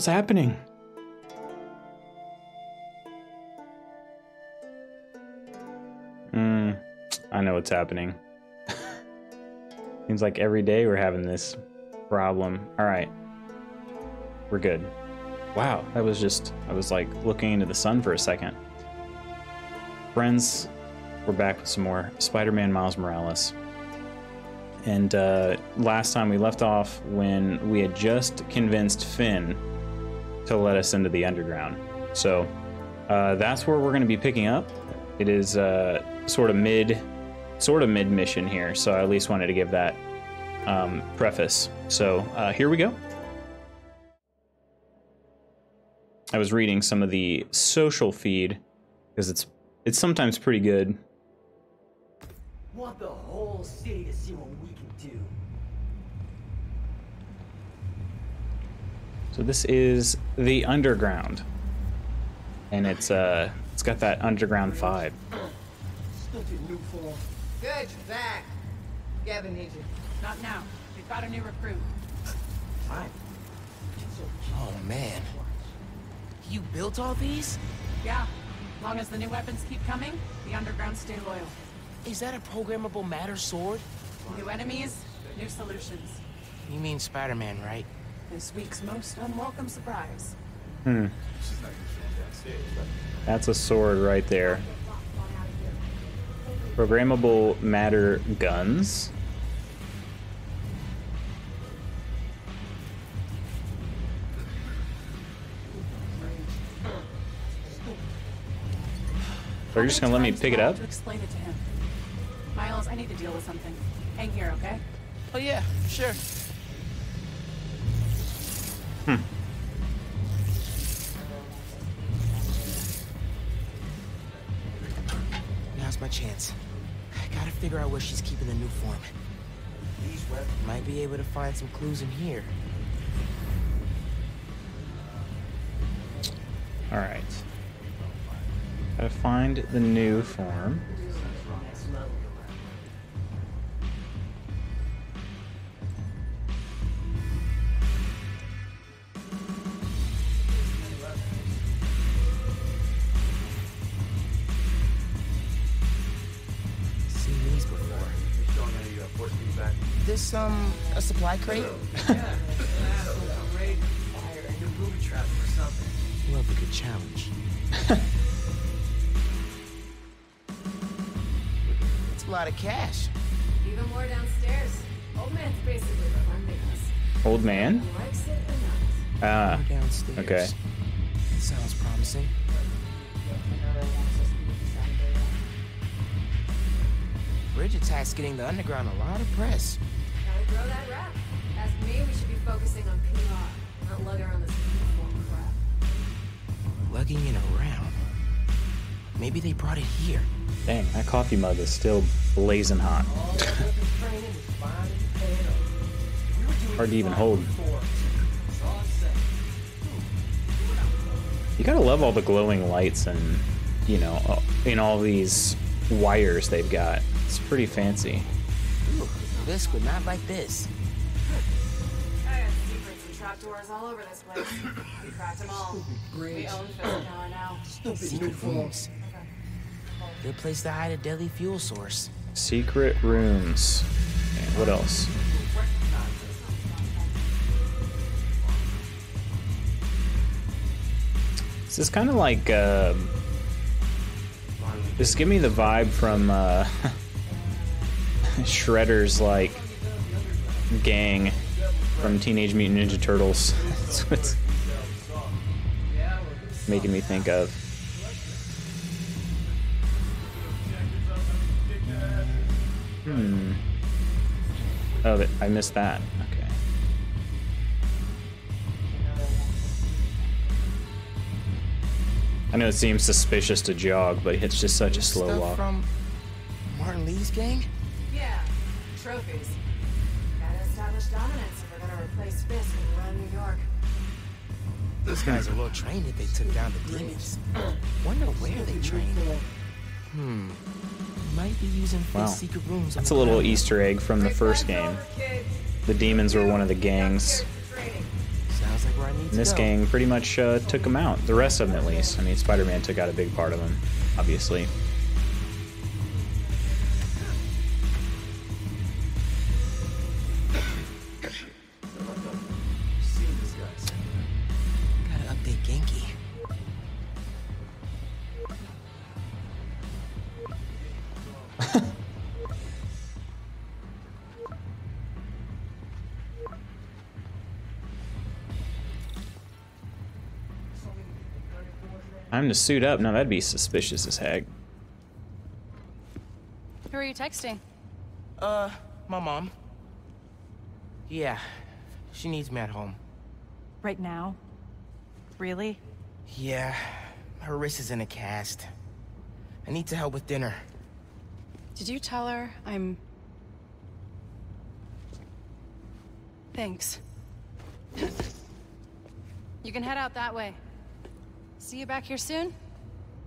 What's happening? Hmm, I know what's happening. Seems like every day we're having this problem. All right. We're good. Wow, that was just, I was like looking into the sun for a second. Friends, we're back with some more Spider Man Miles Morales. And uh, last time we left off when we had just convinced Phin to let us into the underground. So uh, that's where we're going to be picking up. It is uh, sort of mid, sort of mid mission here. So I at least wanted to give that um, preface. So uh, here we go. I was reading some of the social feed because it's it's sometimes pretty good. Want the whole city to see what we can do. So this is the underground, and it's uh it's got that underground vibe. Stupid new form. Good, you're back. Gavin needs you. Not now. We've got a new recruit. Fine. Oh man. You built all these? Yeah. Long as the new weapons keep coming, the underground stay loyal. Is that a programmable matter sword? New enemies, new solutions. You mean Spider-Man, right? This week's most unwelcome surprise. Hmm. That's a sword right there. Programmable matter guns. Are you just gonna let me pick it up? To explain it to him. Miles, I need to deal with something. Hang here, okay? Oh yeah, sure. Hmm. Now's my chance. I gotta figure out where she's keeping the Nuform. These weapons. Might be able to find some clues in here. All right. Gotta find the Nuform. Um a supply crate? Fire a new booby trap or something. Love a good challenge. It's a lot of cash. Even more downstairs. Old man's basically funding us. Old man? He likes it or not. Ah, Downstairs. okay. Sounds promising. Bridge attack's getting the underground a lot of press. Gotta that rap. As me, we should be focusing on PR, not lugging around this uniform crap. Lugging it around. Maybe they brought it here. Dang, that coffee mug is still blazing hot. All that weapons training is finally paying off. We were doing Hard to even hold. before. That's all I'm saying. You gotta love all the glowing lights and, you know, uh, in all these wires they've got. It's pretty fancy. Ooh, this would not like this. I got secrets and trapdoors all over this place. We cracked them all. We Bridge. own Philipella now. Stupid Secret form. rooms. Good place to hide a deadly fuel source. Secret rooms. Okay, what else? This is kind of like. Uh, this give me the vibe from uh, Shredder's like gang from Teenage Mutant Ninja Turtles. That's what it's making me think of. Hmm. Oh, I missed that. Okay. I know it seems suspicious to jog, but it's just such a slow walk. from Martin Li's gang? Yeah, trophies. Gotta establish dominance if we're gonna replace Fisk and run New York. These guys are well trained if they took down the demons. Wonder where they trained. Hmm. Might be using Fisk's Wow. secret rooms. on That's a little ground. Easter egg from the first game. The demons were one of the gangs. Sounds like where I need And to this go. gang pretty much uh, took them out. The rest of them, at least. I mean, Spider-Man took out a big part of them, obviously. Time to suit up. Now that'd be suspicious as heck. Who are you texting? Uh, my mom. Yeah, she needs me at home. Right now? Really? Yeah, her wrist is in a cast. I need to help with dinner. Did you tell her I'm. Thanks. you can head out that way. See you back here soon?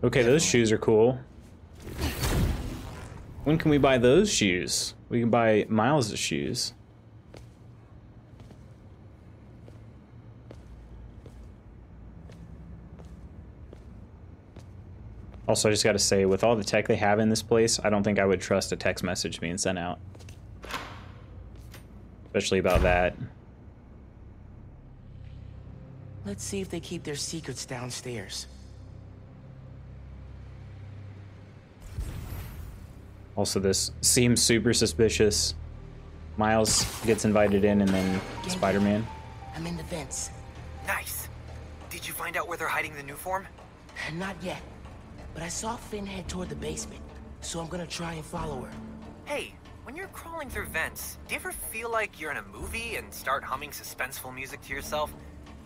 Okay, those shoes are cool. When can we buy those shoes? We can buy Miles' shoes. Also, I just gotta say, with all the tech they have in this place, I don't think I would trust a text message being sent out. Especially about that. Let's see if they keep their secrets downstairs. Also, this seems super suspicious. Miles gets invited in, and then Spider Man. I'm in the vents. Nice. Did you find out where they're hiding the Nuform? Not yet, but I saw Phin head toward the basement, so I'm gonna try and follow her. Hey, when you're crawling through vents, do you ever feel like you're in a movie and start humming suspenseful music to yourself?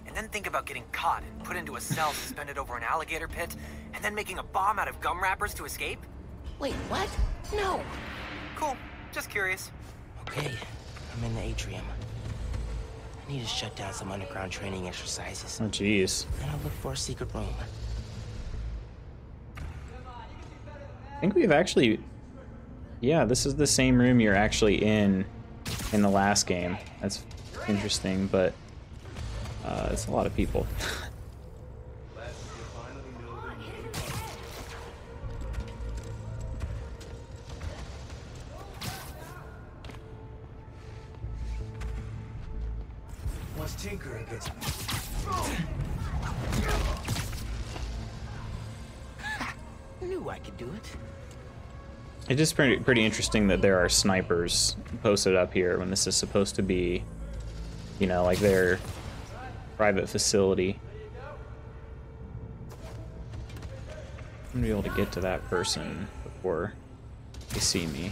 And then think about getting caught and put into a cell suspended over an alligator pit, and then making a bomb out of gum wrappers to escape? Wait, what? No. Cool. Just curious. Okay, I'm in the atrium. I need to shut down some underground training exercises. Oh, jeez. Then I'll look for a secret room. I think we've actually. Yeah, this is the same room you're actually in in the last game. That's interesting, but uh, it's a lot of people. Once Tinker gets Knew I could do it. It's just pretty pretty interesting that there are snipers posted up here when this is supposed to be, you know, like their private facility. I'm gonna be able to get to that person before they see me.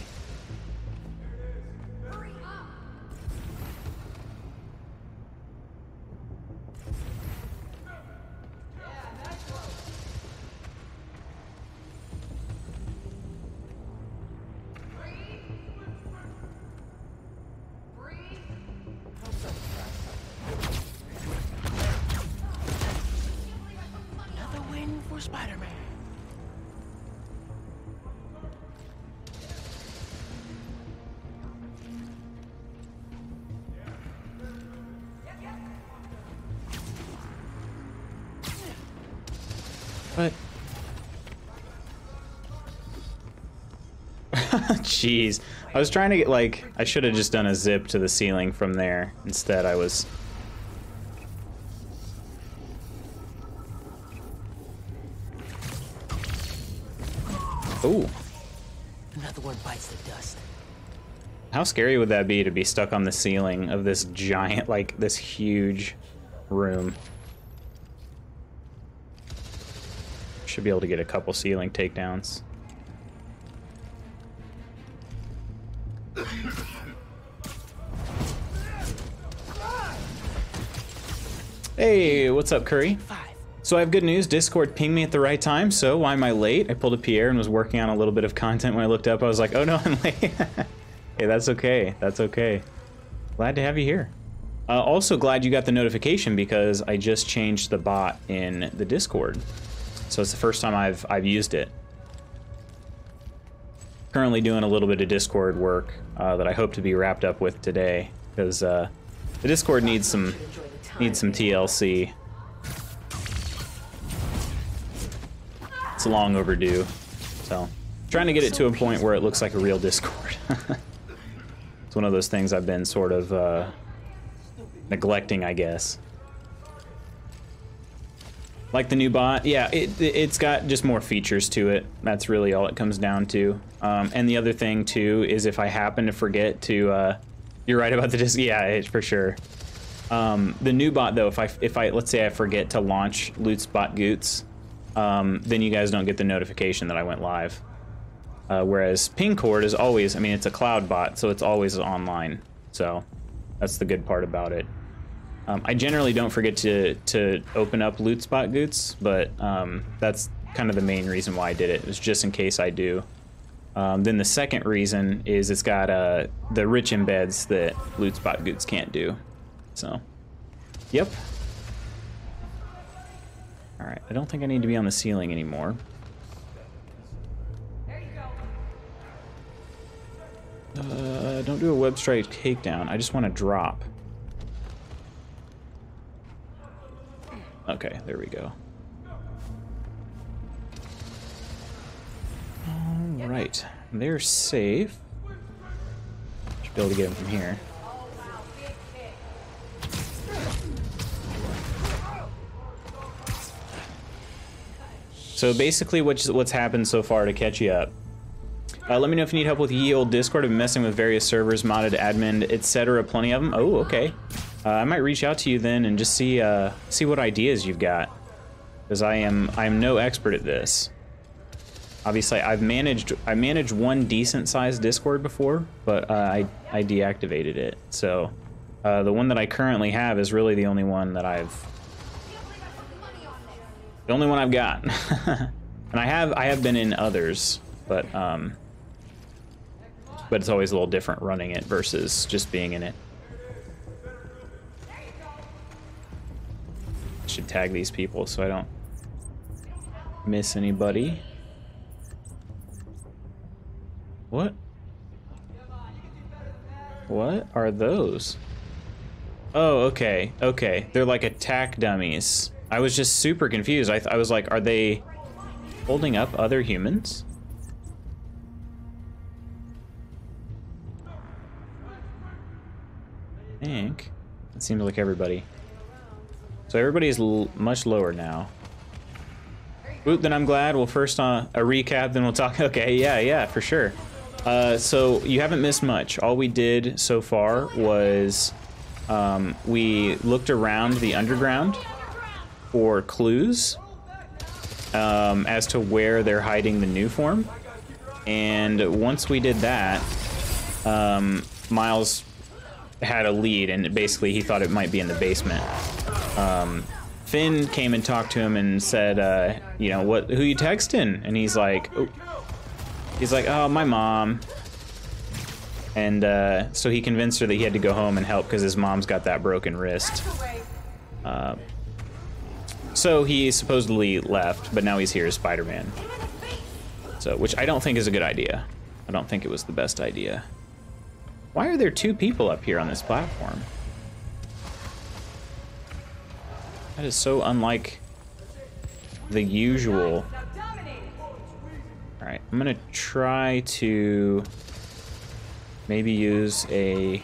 Jeez. I was trying to get, like, I should have just done a zip to the ceiling from there. Instead, I was. Ooh. Another one bites the dust. How scary would that be to be stuck on the ceiling of this giant, like, this huge room? Should be able to get a couple ceiling takedowns. Hey, what's up, Curry? So I have good news. Discord pinged me at the right time. So why am I late? I pulled a Pierre and was working on a little bit of content. When I looked up, I was like, "Oh no, I'm late." hey, that's okay. That's okay. Glad to have you here. Uh, also glad you got the notification because I just changed the bot in the Discord. So it's the first time I've I've used it. Currently doing a little bit of Discord work uh, that I hope to be wrapped up with today because uh, the Discord needs some Need some TLC. It's long overdue. So, trying to get it to a point where it looks like a real Discord. it's one of those things I've been sort of uh, neglecting, I guess. Like the new bot, yeah, it it's got just more features to it. That's really all it comes down to. Um, and the other thing too is if I happen to forget to, uh, you're right about the disc. Yeah, it, for sure. Um, the new bot though, if I if I let's say I forget to launch Loot Spot Goots, um, then you guys don't get the notification that I went live. Uh, whereas Pingcord is always, I mean, it's a cloud bot, so it's always online. So that's the good part about it. Um, I generally don't forget to to open up loot spot goots, but um, that's kind of the main reason why I did it. It was just in case I do. Um, then the second reason is it's got uh, the rich embeds that loot spot goots can't do. So, yep. All right, I don't think I need to be on the ceiling anymore. Uh, don't do a web strike takedown. I just want to drop. Okay, there we go. All right, they're safe. Should be able to get them from here. So basically, what's what's happened so far to catch you up? Uh, let me know if you need help with ye old Discord. I've been messing with various servers, modded, admin, etc. Plenty of them. Oh, okay. Uh, I might reach out to you then and just see uh, see what ideas you've got, because I am I am no expert at this. Obviously, I've managed I managed one decent sized Discord before, but uh, I I deactivated it. So uh, the one that I currently have is really the only one that I've the only one I've got. and I have I have been in others, but um, but it's always a little different running it versus just being in it. Should tag these people so I don't miss anybody. What? What are those? Oh, okay, okay. They're like attack dummies. I was just super confused. I, I was like, are they holding up other humans? I think. It seems like everybody. So everybody is much lower now. Oop, then I'm glad. Well, first uh, a recap, then we'll talk. Okay, yeah, yeah, for sure. Uh, so you haven't missed much. All we did so far was um, we looked around the underground for clues um, as to where they're hiding the Nuform. And once we did that, um, Miles had a lead, and basically he thought it might be in the basement. Um, Phin came and talked to him and said, uh, "You know what? Who you texting?" And he's like, oh. "He's like, oh, my mom." And uh, so he convinced her that he had to go home and help because his mom's got that broken wrist. Uh, so he supposedly left, but now he's here as Spider-Man. So, which I don't think is a good idea. I don't think it was the best idea. Why are there two people up here on this platform? That is so unlike the usual. Alright, I'm gonna try to maybe use a...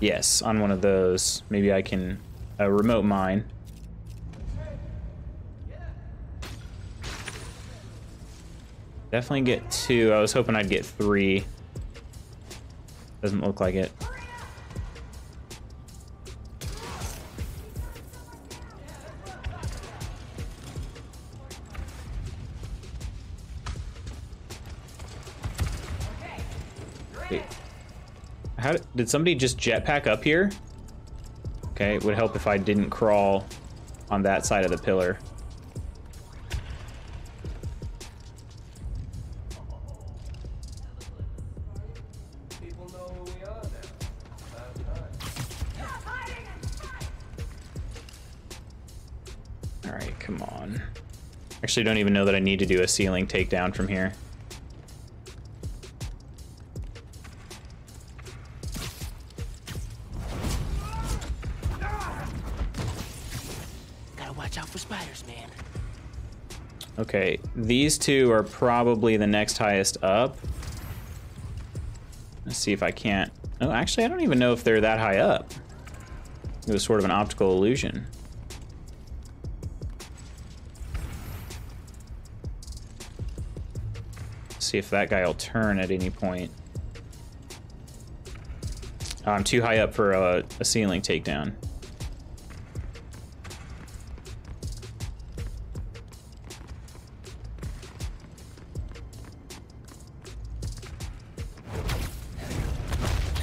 Yes, on one of those. Maybe I can... A remote mine. Definitely get two. I was hoping I'd get three. Doesn't look like it. Wait. How did, did somebody just jetpack up here? Okay, it would help if I didn't crawl on that side of the pillar. Actually, don't even know that I need to do a ceiling takedown from here. Gotta Watch out for spiders, man. Okay, these two are probably the next highest up. Let's see if I can't. Oh, actually, I don't even know if they're that high up. It was sort of an optical illusion. See if that guy will turn at any point. Oh, I'm too high up for a, a ceiling takedown.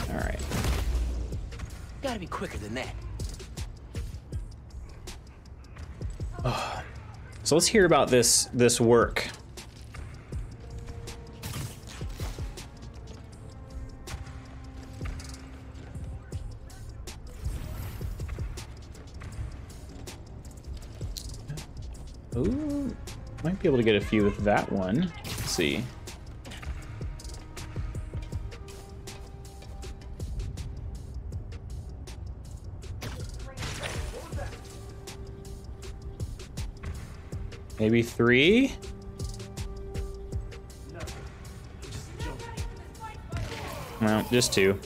All right. Gotta be quicker than that. So let's hear about this this work. Few with that one. Let's see. Maybe three? Well, just two.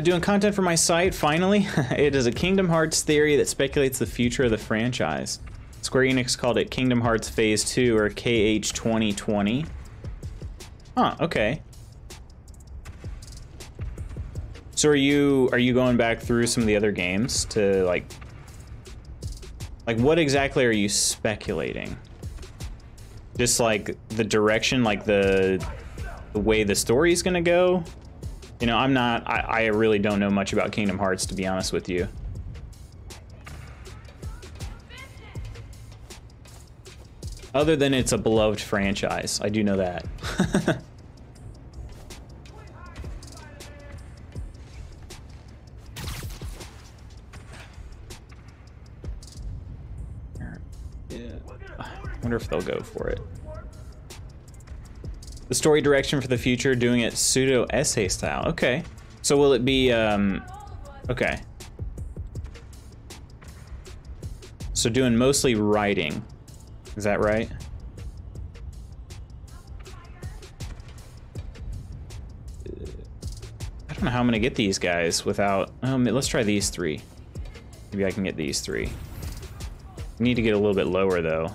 Uh, doing content for my site, finally. it is a Kingdom Hearts theory that speculates the future of the franchise. Square Enix called it Kingdom Hearts Phase 2 or KH 2020. Huh, okay. So are you are you going back through some of the other games to like like what exactly are you speculating? Just like the direction, like the the way the story is gonna go? You know, I'm not I, I really don't know much about Kingdom Hearts to be honest with you. Other than it's a beloved franchise. I do know that. I wonder if they'll go for it. The story direction for the future, doing it pseudo essay style. Okay. So will it be, um, okay. So doing mostly writing. Is that right? I don't know how I'm gonna get these guys without. Um, let's try these three. Maybe I can get these three. Need to get a little bit lower though.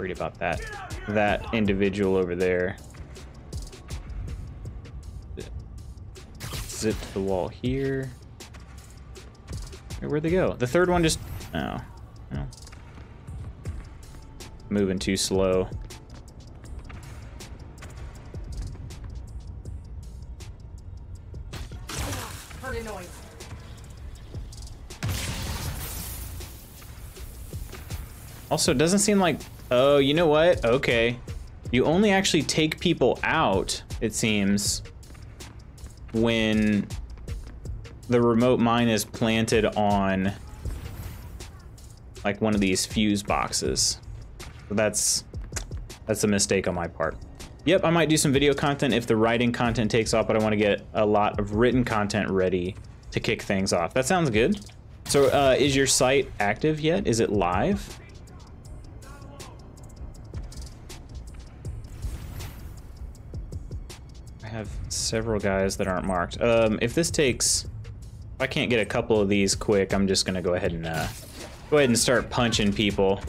Worried about that. That individual over there. Zip to the wall here. Where'd they go? The third one just. Oh. oh. Moving too slow. Also, it doesn't seem like. Oh, you know what? Okay. You only actually take people out, it seems, when the remote mine is planted on like one of these fuse boxes. So that's that's a mistake on my part. Yep, I might do some video content if the writing content takes off, but I want to get a lot of written content ready to kick things off. That sounds good. So, uh, is your site active yet? Is it live? Several guys that aren't marked. Um, if this takes, if I can't get a couple of these quick, I'm just gonna go ahead and uh, go ahead and start punching people.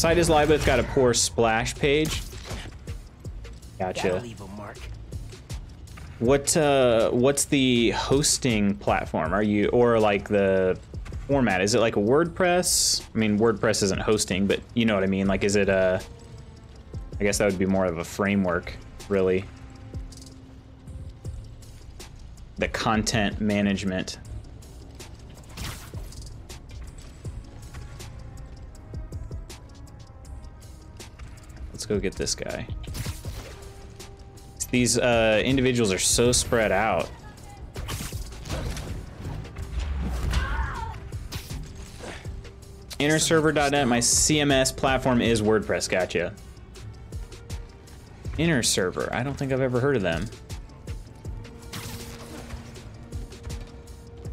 Site is live, but it's got a poor splash page. Gotcha. leave a mark. What uh what's the hosting platform? Are you or like the format? Is it like a WordPress? I mean WordPress isn't hosting, but you know what I mean. Like is it a I guess that would be more of a framework, really. The content management. Let's go get this guy. These uh, individuals are so spread out. Innerserver.net, my CMS platform is WordPress. Gotcha. Inner Server. I don't think I've ever heard of them.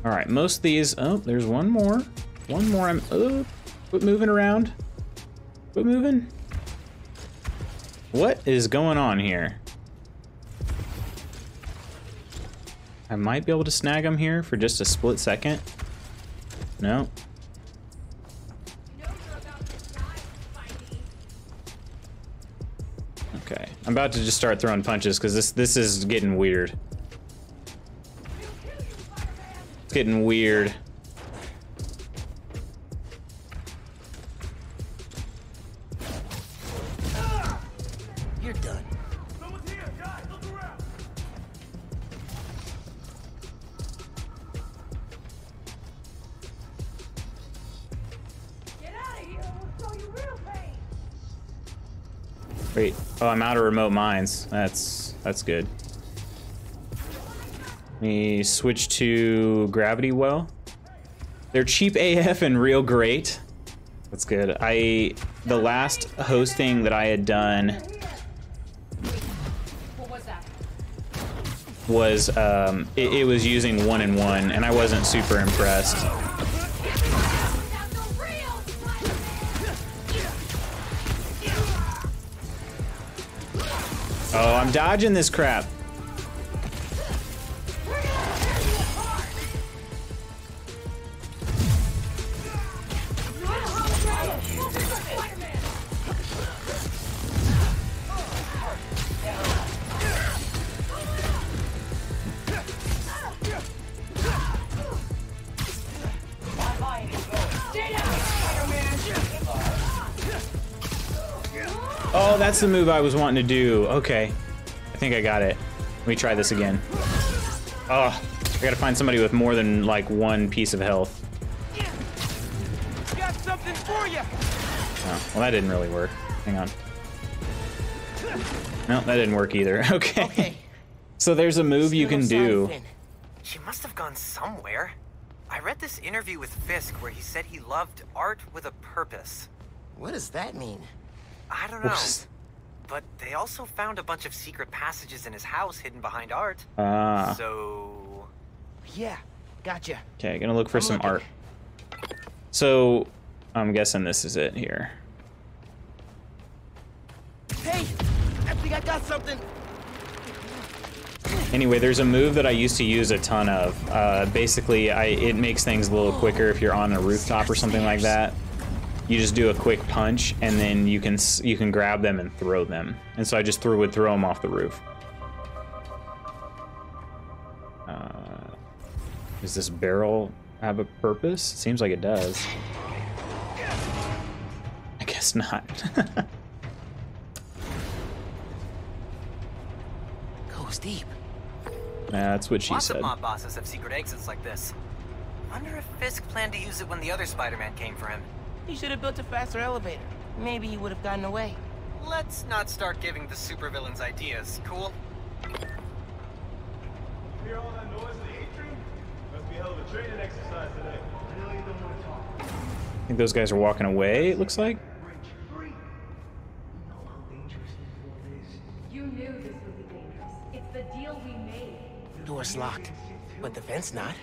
All right, most of these. Oh, there's one more. One more. I'm. Oh, quit moving around. Quit moving. What is going on here? I might be able to snag them here for just a split second. No. I'm about to just start throwing punches because this this is getting weird. It's getting weird. Oh, I'm out of remote mines. That's that's good. Let me switch to gravity well. They're cheap AF and real great. That's good. I the last hosting that I had done was um, it, it was using one and one, and I wasn't super impressed. Oh, I'm dodging this crap. That's the move I was wanting to do. Okay. I think I got it. Let me try this again. Oh, I gotta find somebody with more than like one piece of health. Got something for you. Oh, well, that didn't really work. Hang on. No, that didn't work either. Okay. Okay. So there's a move you can do. She must have gone somewhere. I read this interview with Fisk where he said he loved art with a purpose. What does that mean? I don't know. But they also found a bunch of secret passages in his house hidden behind art. Ah. So. Yeah, gotcha. Okay, gonna look for I'm some looking. art. So, I'm guessing this is it here. Hey, I think I got something. Anyway, there's a move that I used to use a ton of. Uh, basically, I, it makes things a little quicker if you're on a rooftop or something like that. You just do a quick punch, and then you can you can grab them and throw them. And so I just threw would throw them off the roof. Uh, does this barrel have a purpose? Seems like it does. I guess not. Goes deep. That's what she Lots said. of mob bosses have secret exits like this. Wonder if Fisk planned to use it when the other Spider-Man came for him. He should have built a faster elevator. Maybe he would have gotten away. Let's not start giving the supervillains ideas, cool? Hear all that noise in the atrium? Must be hell of a training exercise today. I really don't want to talk. I think those guys are walking away. It looks like. Bridge free. You know how dangerous this world is. You knew this would be dangerous. It's the deal we made. Door's locked, but the vent's not.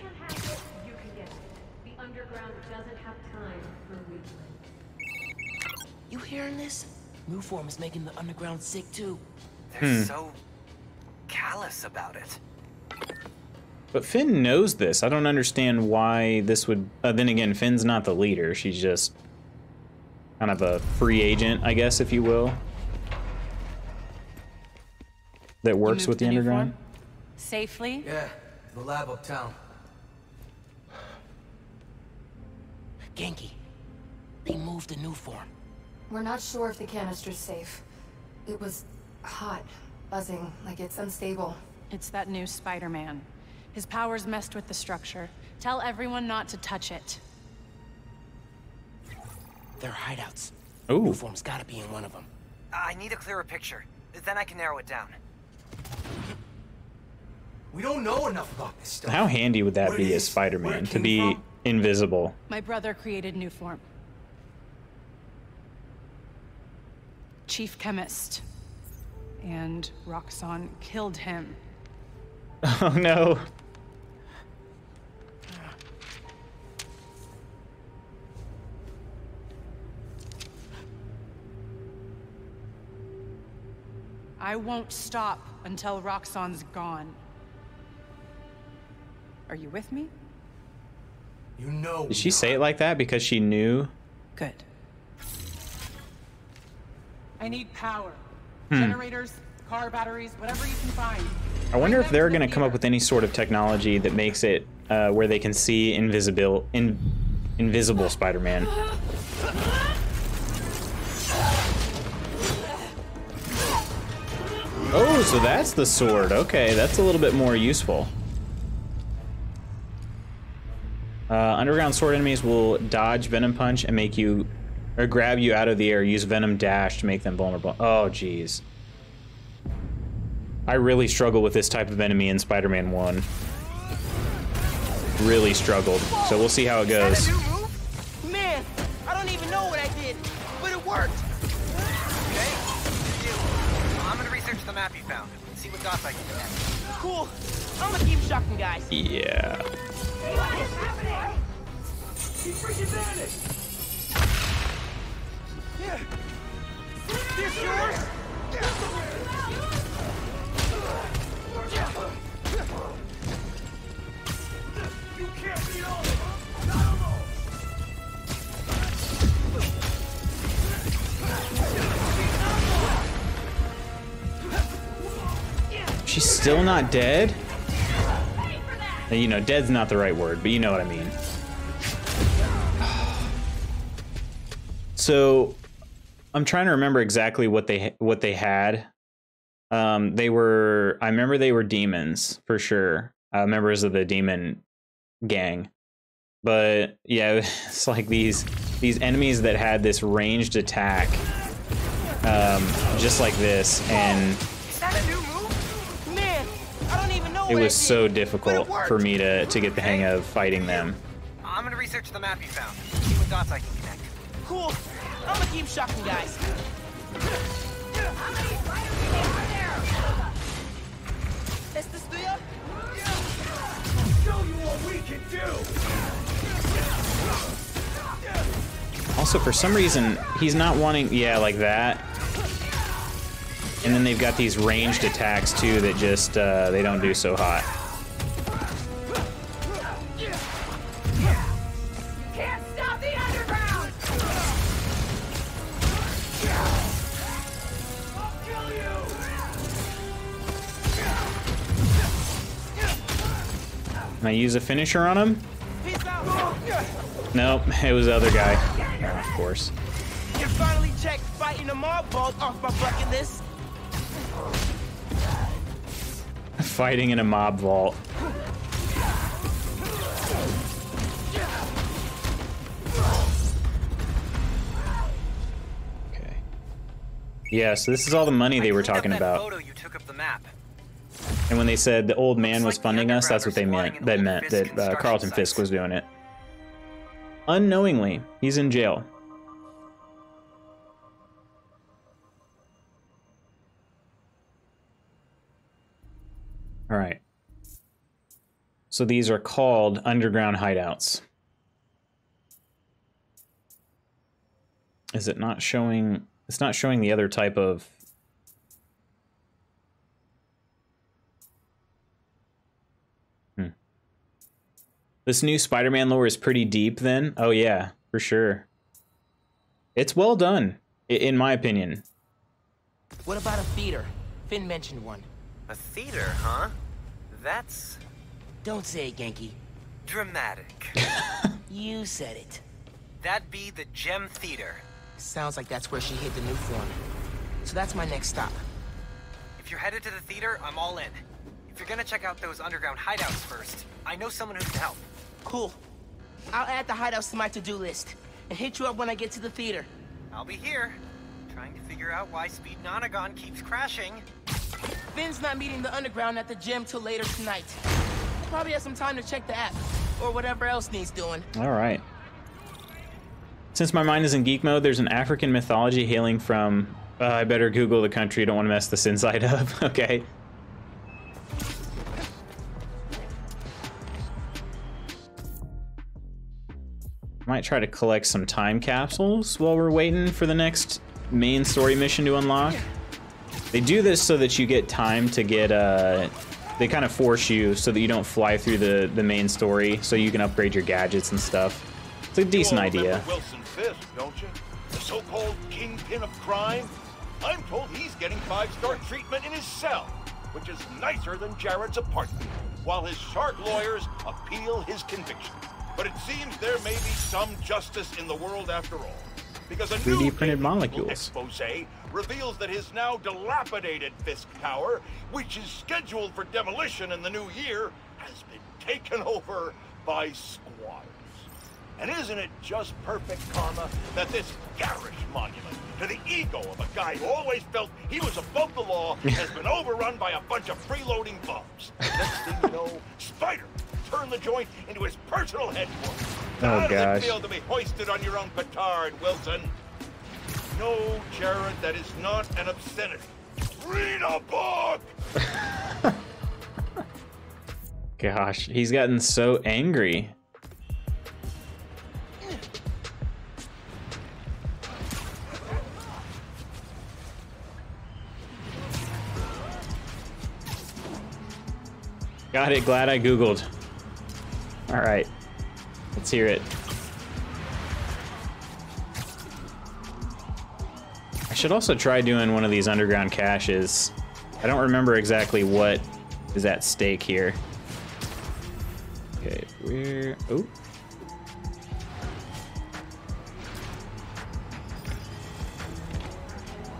You hearing this? Nuform is making the underground sick too. They're so callous about it. But Phin knows this. I don't understand why this would. Uh, then again, Phin's not the leader. She's just kind of a free agent, I guess, if you will, that works with the the underground. form? Safely? Yeah, the lab uptown. Ganke, they moved the Nuform. We're not sure if the canister's safe. It was hot, buzzing, like it's unstable. It's that new Spider-Man. His powers messed with the structure. Tell everyone not to touch it. They're hideouts. Ooh. Nuform's gotta be in one of them. I need a clearer picture. Then I can narrow it down. We don't know enough about this stuff. How handy would that What be as Spider-Man to be from? invisible? My brother created new Chief chemist. And Roxxon killed him. Oh no. I won't stop until Roxxon's gone. Are you with me? You know. Did she say it like that because she knew? Good. I need power. Hmm. Generators, car batteries, whatever you can find. I wonder if they're going to come up with any sort of technology that makes it uh, where they can see invisible, in, invisible Spider-Man. Oh, so that's the sword. Okay, that's a little bit more useful. Uh, underground sword enemies will dodge Venom Punch and make you, or grab you out of the air. Use Venom Dash to make them vulnerable. Oh, jeez. I really struggle with this type of enemy in Spider-Man 1. Really struggled. So we'll see how it goes. Is that a new move? Man, I don't even know what I did, but it worked. Okay? You. I'm gonna research the map you found. See what dots I can connect. Cool. I'm gonna keep shocking guys. Yeah. He's freaking vanished! She's still not dead? You know, dead's not the right word, but you know what I mean. So, I'm trying to remember exactly what they what they had. Um, they were I remember they were demons for sure. Uh, members of the demon gang. But yeah, it's like these these enemies that had this ranged attack, um, just like this, and Is that a new move? Man, I don't even know it was so difficult for me to to get the hang of fighting them. I'm gonna research the map you found. See what dots I can connect. Cool. I'm gonna keep shocking guys. Is this the up? Show you what we can do! Also, for some reason, he's not wanting, yeah, like that. And then they've got these ranged attacks too that just uh, they don't do so hot. I use a finisher on him? Nope, it was the other guy. of course. You finally checked fighting a mob off my bucket list. Fighting in a mob vault. Okay. Yeah, so this is all the money they I were talking about. Photo you took of the map. And when they said the old man was funding us, that's what they meant. They meant that uh, Carlton Fisk was doing it. Unknowingly, he's in jail. All right. So these are called underground hideouts. Is it not showing? It's not showing the other type of This new Spider-Man lore is pretty deep then. Oh yeah, for sure. It's well done, in my opinion. What about a theater? Phin mentioned one. A theater, huh? That's Don't say it, Ganke. dramatic. You said it. That'd be the Gem Theater. Sounds like that's where she hid the Nuform. So that's my next stop. If you're headed to the theater, I'm all in. If you're gonna check out those underground hideouts first, I know someone who can help. Cool. I'll add the hideouts to my to-do list and hit you up when I get to the theater. I'll be here. Trying to figure out why Speed Nonagon keeps crashing. Phin's not meeting the underground at the gym till later tonight. He'll probably have some time to check the app, or whatever else needs doing. All right. Since my mind is in geek mode, there's an African mythology hailing from. Uh, I better Google the country. Don't want to mess this inside up. okay. Might try to collect some time capsules while we're waiting for the next main story mission to unlock. They do this so that you get time to get uh they kind of force you so that you don't fly through the the main story so you can upgrade your gadgets and stuff. It's a decent idea. Wilson Fisk, don't you? The so-called kingpin of crime. I'm told he's getting five-star treatment in his cell, which is nicer than Jared's apartment, while his shark lawyers appeal his conviction. But it seems there may be some justice in the world after all. Because a 3D new printed molecules. expose reveals that his now dilapidated Fisk Tower, which is scheduled for demolition in the new year, has been taken over by squatters. And isn't it just perfect karma that this garish monument to the ego of a guy who always felt he was above the law has been overrun by a bunch of freeloading bums? Next thing you know, Spider turned the joint into his personal headquarters. Oh, How does gosh. it feel to be hoisted on your own petard, Wilson? No, Jared, that is not an obscenity. Read a book! Gosh, he's gotten so angry. Got it. Glad I Googled. All right. Let's hear it. I should also try doing one of these underground caches. I don't remember exactly what is at stake here. Okay, we're. Oh.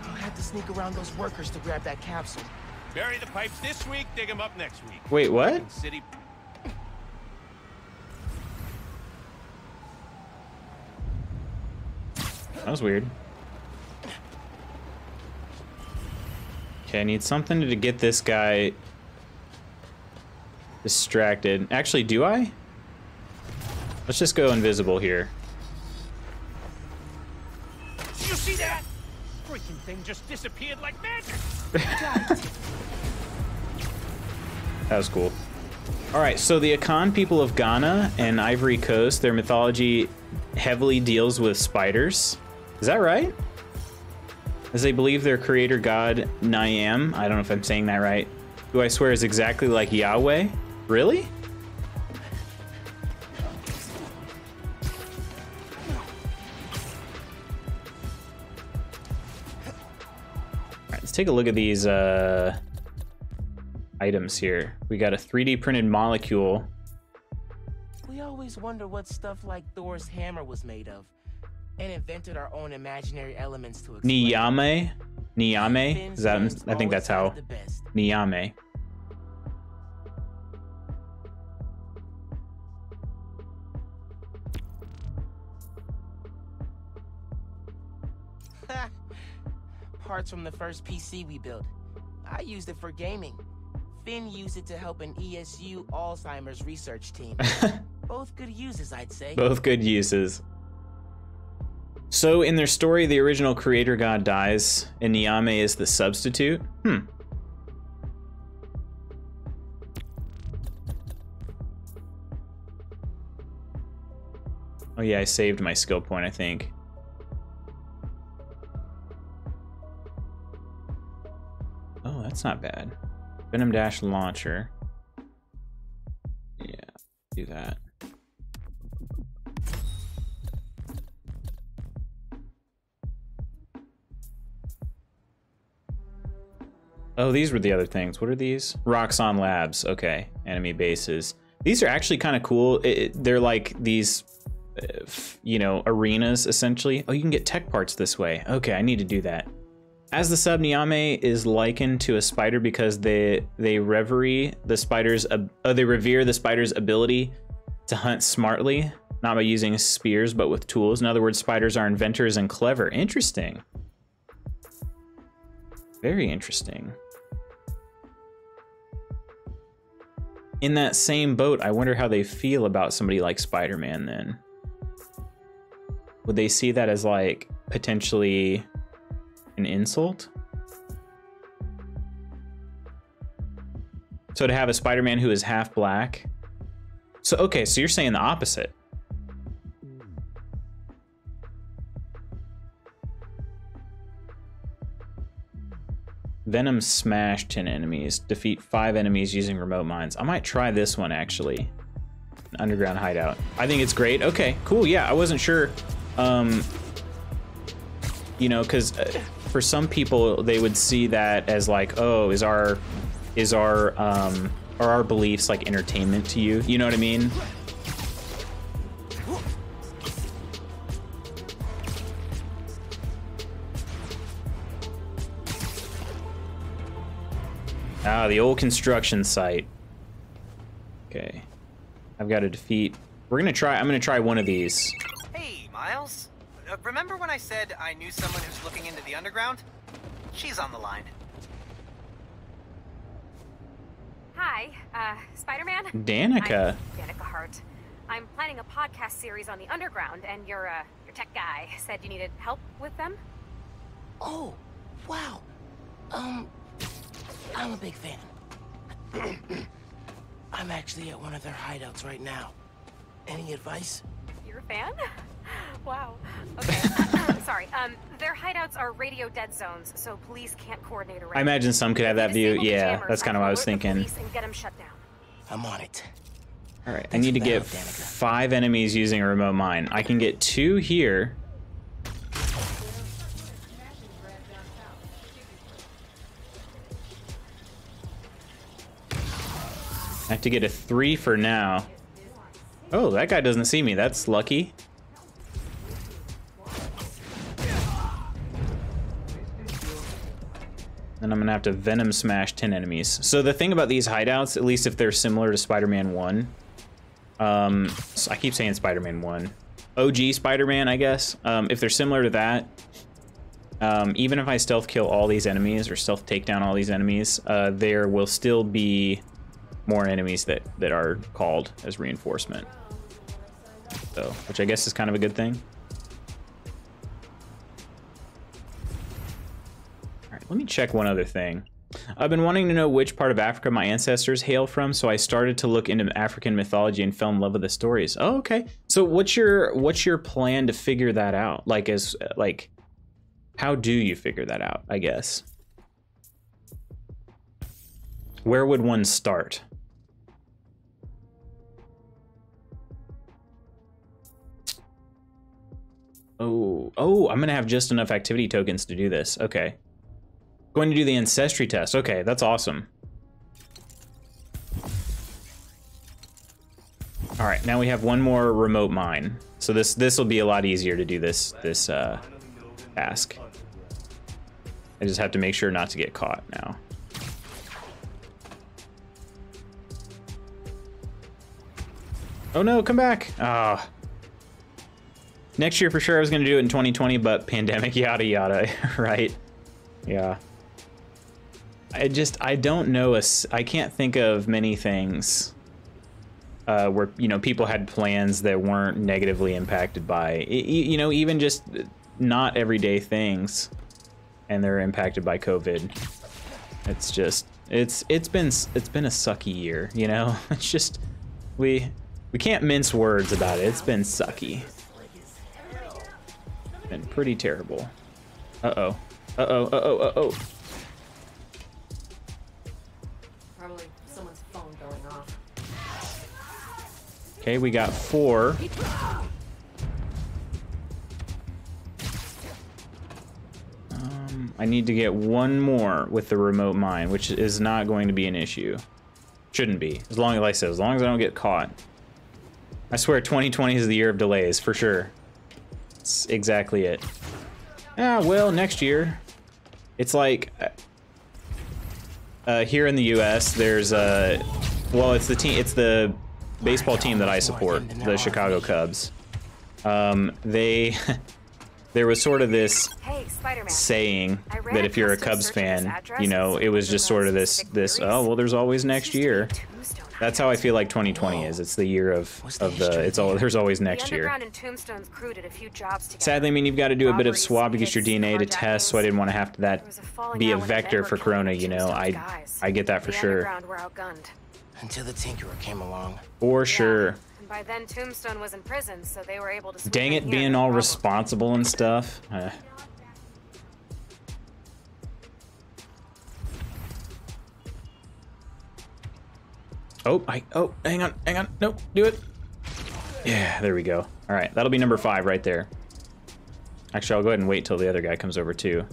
I'll have to sneak around those workers to grab that capsule. Bury the pipes this week, dig them up next week. Wait, what? City. That was weird. Okay, I need something to get this guy distracted. Actually, do I? Let's just go invisible here. Did you see that? Freaking thing just disappeared like magic. That was cool. All right, so the Akan people of Ghana and Ivory Coast, their mythology heavily deals with spiders. Is that right? As they believe their creator god Niam, I don't know if I'm saying that right, who I swear is exactly like Yahweh. Really? Let's take a look at these uh, items here. We got a 3D printed molecule. We always wonder what stuff like Thor's hammer was made of, and invented our own imaginary elements to explain. Nyame? Nyame? Is that I think that's how. Nyame. Parts from the first PC we built. I used it for gaming. Phin used it to help an ESU Alzheimer's research team. Both good uses, I'd say. Both good uses. So in their story, the original creator god dies, and Nyame is the substitute. Hmm. Oh yeah, I saved my skill point, I think. Oh, that's not bad. Venom Dash Launcher. Yeah, do that. Oh, these were the other things. What are these? Roxxon Labs. Okay, enemy bases. These are actually kind of cool. It- it- they're like these, uh, you know, arenas essentially. Oh, you can get tech parts this way. Okay, I need to do that. As the sub Nyame is likened to a spider because they they reverie the spider's uh, they revere the spider's ability to hunt smartly, not by using spears but with tools. In other words, spiders are inventors and clever. Interesting. Very interesting. In that same boat, I wonder how they feel about somebody like Spider-Man then. Would they see that as like potentially an insult? So to have a Spider-Man who is half black. So okay, so you're saying the opposite. Venom smash 10 enemies. Defeat 5 enemies using remote mines. I might try this one actually. Underground hideout. I think it's great. Okay, cool. Yeah, I wasn't sure. Um, you know, because uh, for some people, they would see that as like, oh, is our, is our, um, are our beliefs like entertainment to you? You know what I mean? Ah, the old construction site. Okay. I've got to defeat. We're gonna try. I'm gonna try one of these. Hey, Miles. Uh, remember when I said I knew someone who's looking into the underground? She's on the line. Hi, uh, Spider-Man? Danica. I'm Danica Hart. I'm planning a podcast series on the underground, and your, uh, your tech guy said you needed help with them? Oh, wow. Um, I'm a big fan. I'm actually at one of their hideouts right now. Any advice? You're a fan? Wow. Okay. Sorry. Um, their hideouts are radio dead zones, so police can't coordinate around. I imagine some could have that view. Yeah, that's kind of what I was thinking. police and get 'em shut down. I'm on it. All right, I need to get help, five enemies using a remote mine. I can get two here. I have to get a three for now. Oh, that guy doesn't see me. That's lucky. Then I'm gonna have to Venom Smash 10 enemies. So the thing about these hideouts, at least if they're similar to Spider-Man 1, um, so I keep saying Spider-Man 1, OG Spider-Man, I guess. Um, if they're similar to that, um, even if I stealth kill all these enemies or stealth take down all these enemies, uh, there will still be more enemies that, that are called as reinforcement. So, which I guess is kind of a good thing. All right, let me check one other thing. I've been wanting to know which part of Africa my ancestors hail from, so I started to look into African mythology and fell in love with the stories. Oh, okay. So what's your what's your plan to figure that out? Like as like how do you figure that out, I guess? Where would one start? Oh, oh, I'm gonna have just enough activity tokens to do this. Okay. Going to do the ancestry test. Okay, that's awesome. All right, now we have one more remote mine. So this this will be a lot easier to do this this uh, task. I just have to make sure not to get caught now. Oh no, come back! Ah. Next year for sure I was gonna do it in 2020, but pandemic yada yada, right? Yeah. I just I don't know a s- I can't think of many things uh, where you know people had plans that weren't negatively impacted by you know even just not everyday things, and they're impacted by COVID. It's just it's it's been it's been a sucky year, you know. It's just we we can't mince words about it. It's been sucky. Been pretty terrible. Uh oh. Uh oh. Uh oh. Uh oh. Probably someone's phone going off. Okay, we got four. Um, I need to get one more with the remote mine, which is not going to be an issue. Shouldn't be. As long as, like I said, as long as I don't get caught. I swear 2020 is the year of delays, for sure. It's exactly it. Ah, well, next year. It's like... uh, here in the U.S., there's a... Well, it's the team. It's the baseball team that I support, the Chicago Cubs. Um, they there was sort of this Hey, saying that if you're a Cubs search of his fan, you know, it was just sort of this this oh well, there's always next year. Tombstone That's how I feel like 2020 is. It's the year of of the it's all there's always next the year. And Tombstone's crew did a few jobs. Sadly, I mean you've got to do a bit of Robberies, swab to get your DNA to test, so I didn't want to have to that falling be a out when the men vector for Corona. You know, I. I get that for the sure, were. Until the Tinkerer came along. for sure. And by then, Tombstone was in prison, so they were able to. Dang it, being all problem. responsible and stuff. Uh, Oh, I oh, hang on, hang on. Nope, do it. Yeah, there we go. All right, that'll be number five right there. Actually, I'll go ahead and wait till the other guy comes over too.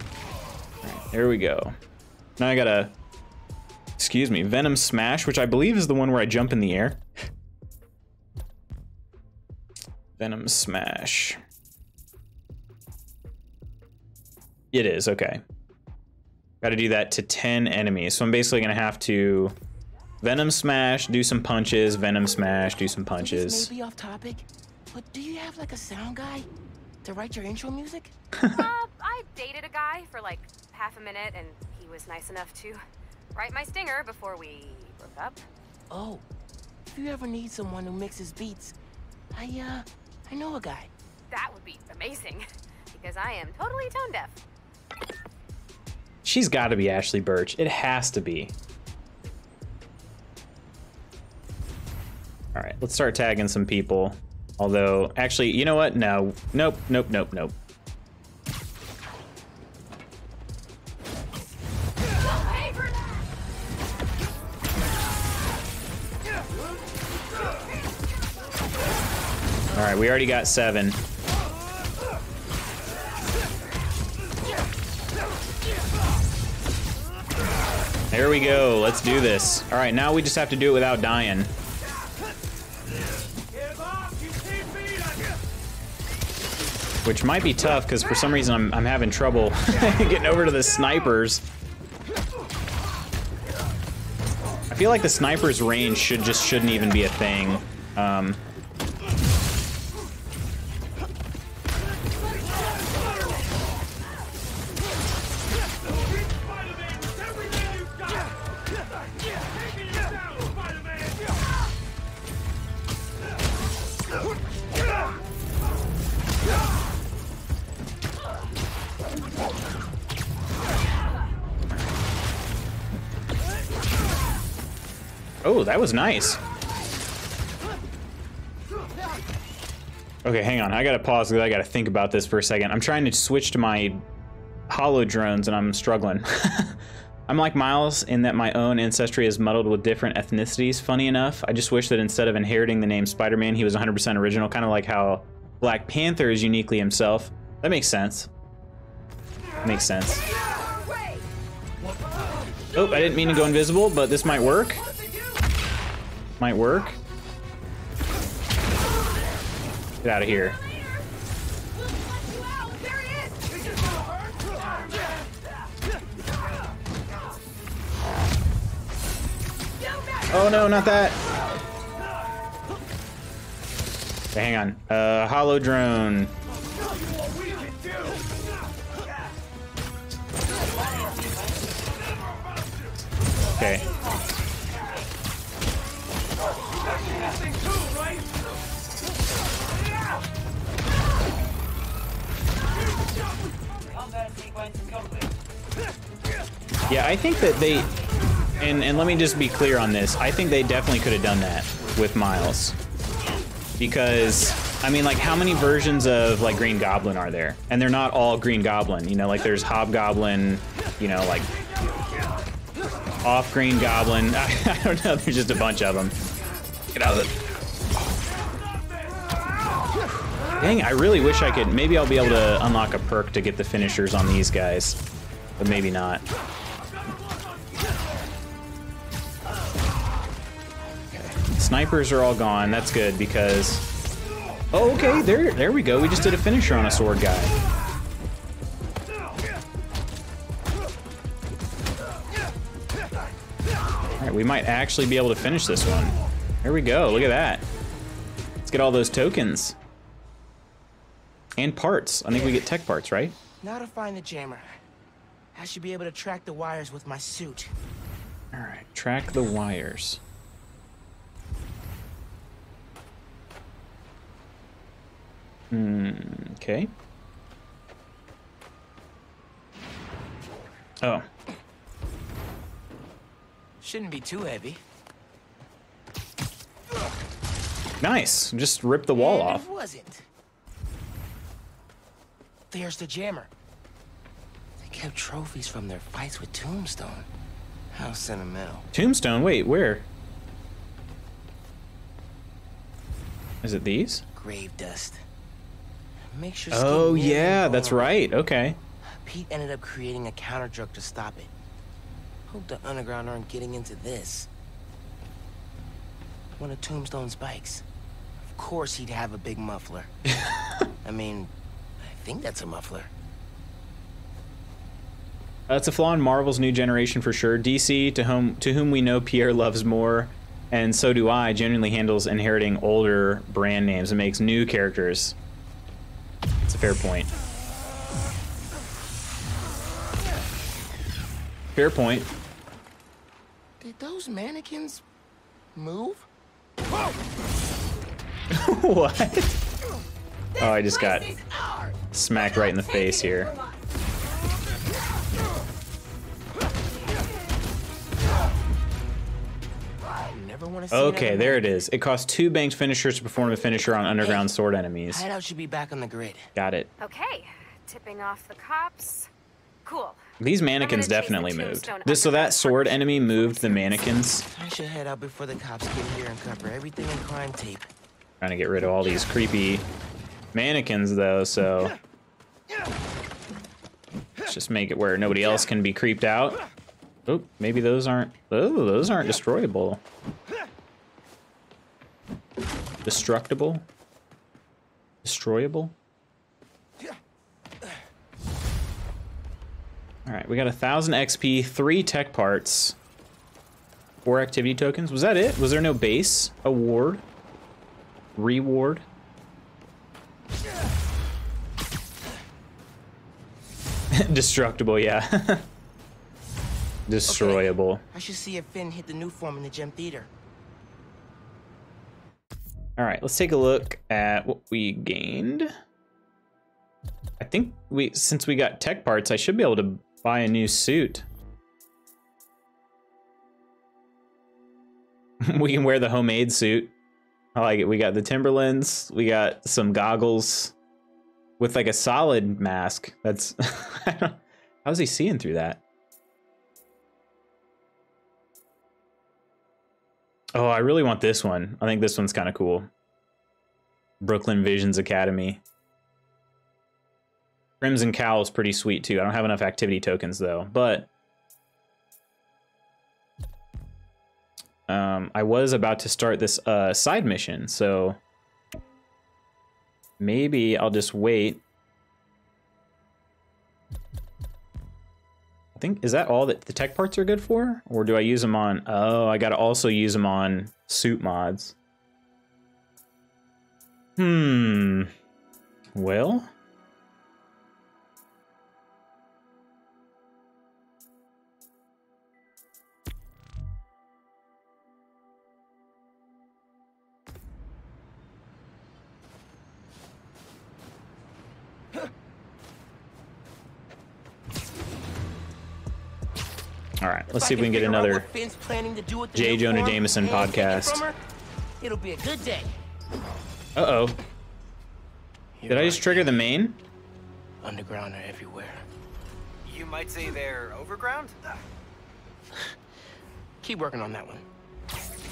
All right, there we go. Now I gotta, excuse me, Venom Smash, which I believe is the one where I jump in the air. Venom Smash. It is, okay. Got to do that to 10 enemies. So I'm basically going to have to Venom Smash, do some punches, Venom Smash, do some This punches. may be off topic, but do you have like a sound guy to write your intro music? uh, I dated a guy for like half a minute, and he was nice enough to write my stinger before we broke up. Oh, if you ever need someone who mixes beats, I uh, I know a guy. That would be amazing, because I am totally tone deaf. She's got to be Ashly Burch. It has to be. All right, let's start tagging some people. Although, actually, you know what? No. Nope, nope, nope, nope. All right, we already got seven. There we go. Let's do this. All right, now we just have to do it without dying. Which might be tough because for some reason I'm, I'm having trouble getting over to the snipers. I feel like the sniper's range should just shouldn't even be a thing. Um, was nice. Okay, hang on. I gotta pause because I gotta think about this for a second. I'm trying to switch to my hollow drones and I'm struggling. I'm like Miles in that my own ancestry is muddled with different ethnicities. Funny enough, I just wish that instead of inheriting the name Spider Man, he was 100% original, kind of like how Black Panther is uniquely himself. That makes sense. Makes sense. Oh, I didn't mean to go invisible, but this might work. Might work. Get out of here. Oh no, not that. Okay, hang on. Uh, hollow drone. Okay. Yeah, I think that they, and and let me just be clear on this. I think they definitely could have done that with Miles, because I mean, like, how many versions of like Green Goblin are there? And they're not all Green Goblin. You know, like there's Hobgoblin. You know, like off Green Goblin. I, I don't know. There's just a bunch of them. Get out of it. Dang, I really wish I could. Maybe I'll be able to unlock a perk to get the finishers on these guys, but maybe not. Snipers are all gone. That's good because. Oh, okay. There, there we go. We just did a finisher on a sword guy. We might actually be able to finish this one. There we go. Look at that. Let's get all those tokens. And parts. I think we get tech parts, right? Now to find the jammer. I should be able to track the wires with my suit. All right, track the wires. Hmm, okay. Oh, Shouldn't be too heavy. nice. Just rip the wall and off. It wasn't. There's the jammer. They kept trophies from their fights with Tombstone. How sentimental. Tombstone, wait, where? Is it these? Grave dust. Makes your Oh, yeah, that's right. Okay. Pete ended up creating a counter drug to stop it. Hope the underground aren't getting into this. One of Tombstone's bikes. Of course he'd have a big muffler. I mean, think that's a muffler. Uh, that's a flaw in Marvel's new generation for sure. DC, to whom to whom we know Pierre loves more, and so do I, genuinely handles inheriting older brand names and makes new characters. It's a fair point. Fair point. Did those mannequins move? what? Oh, I just got smacked right in the face here. Never want to see Okay, there it is. It costs two banked finishers to perform a finisher on underground sword enemies. Hideout should be back on the grid. Got it. Okay, tipping off the cops. Cool. These mannequins chase the definitely moved. This, so that sword enemy moved the mannequins. I should head out before the cops get here and cover everything in crime tape. Trying to get rid of all these creepy mannequins though, so let's just make it where nobody else can be creeped out. Oh, maybe those aren't. Oh, those aren't destroyable. Destructible. Destroyable. All right, we got a thousand XP, three tech parts, four activity tokens. Was that it? Was there no base award? Reward? Destructible, yeah. Destroyable. I should see if Phin hit the Nuform in the gem theater. All right, let's take a look at what we gained. I think we, since we got tech parts, I should be able to buy a new suit. we can wear the homemade suit. I like it. We got the Timberlands. We got some goggles with like a solid mask. That's how's he seeing through that? Oh, I really want this one. I think this one's kind of cool. Brooklyn Visions Academy. Crimson Cowl is pretty sweet too. I don't have enough activity tokens though, but um, I was about to start this uh, side mission, so maybe I'll just wait. I think is that all that the tech parts are good for, or do I use them on? Oh, I gotta also use them on suit mods. Hmm. Well. All right, let's If see if we can get another what Phin's planning to do with the J. Jonah form Jameson and get it podcast. her, It'll be a good day. Uh oh. Did I just trigger the main? Underground are everywhere. You might say they're overground? Keep working on that one.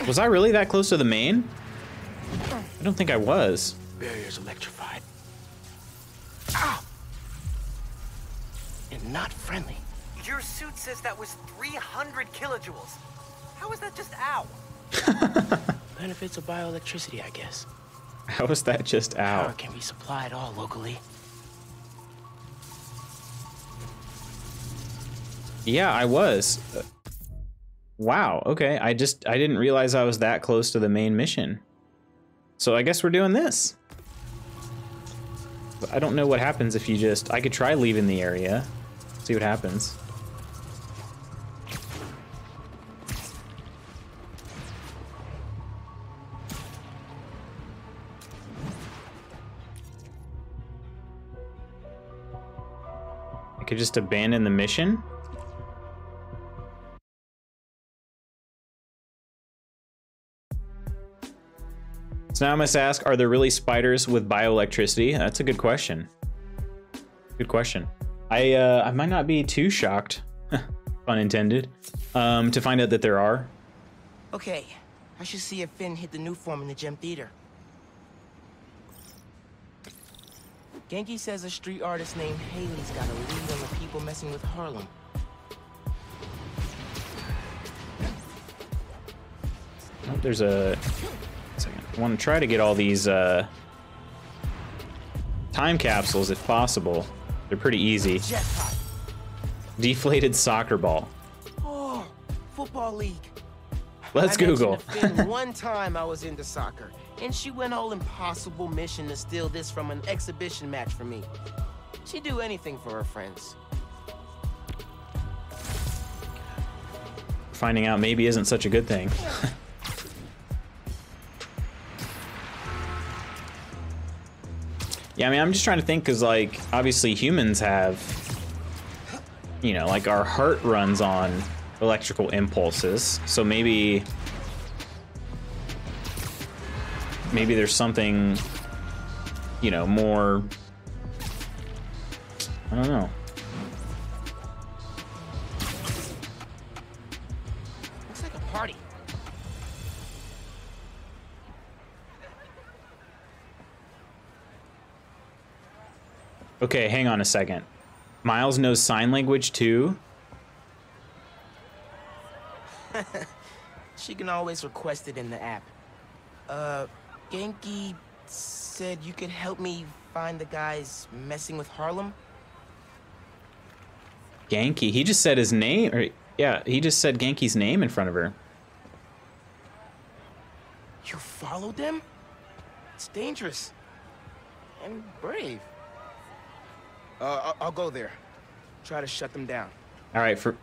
Was I really that close to the main? I don't think I was. Barrier's electrified. Ow! And not friendly. Your suit says that was 300 kilojoules. How is that just ow? Benefits of bioelectricity, I guess. How was that just Power out? can be supplied all locally. Yeah, I was. Uh, Wow, okay. I just I didn't realize I was that close to the main mission. So I guess we're doing this. I don't know what happens if you just... I could try leaving the area. See what happens. Could just abandon the mission? So now I must ask, are there really spiders with bioelectricity? That's a good question. Good question. I uh, I might not be too shocked, pun intended, um, to find out that there are. Okay, I should see if Phin hit the Nuform in the gym theater. Ganke says a street artist named Hailey's got a lead on messing with Harlem. Oh, there's a second. I want to try to get all these uh, time capsules if possible. They're pretty easy. Deflated soccer ball. Oh, football league. Let's I Google. mentioned to Phin one time I was into soccer, and she went all impossible mission to steal this from an exhibition match for me. She'd do anything for her friends. Finding out maybe isn't such a good thing. yeah, I mean, I'm just trying to think because, like, obviously humans have, you know, like our heart runs on electrical impulses. So maybe, maybe there's something, you know, more. I don't know. Okay, hang on a second. Miles knows sign language too. She can always request it in the app. Uh, Ganke said you could help me find the guys messing with Harlem. Ganke. He just said his name. Or, yeah, he just said Ganke's name in front of her. You followed them? It's dangerous. And brave. Uh, I'll, I'll go there. Try to shut them down. All right, for.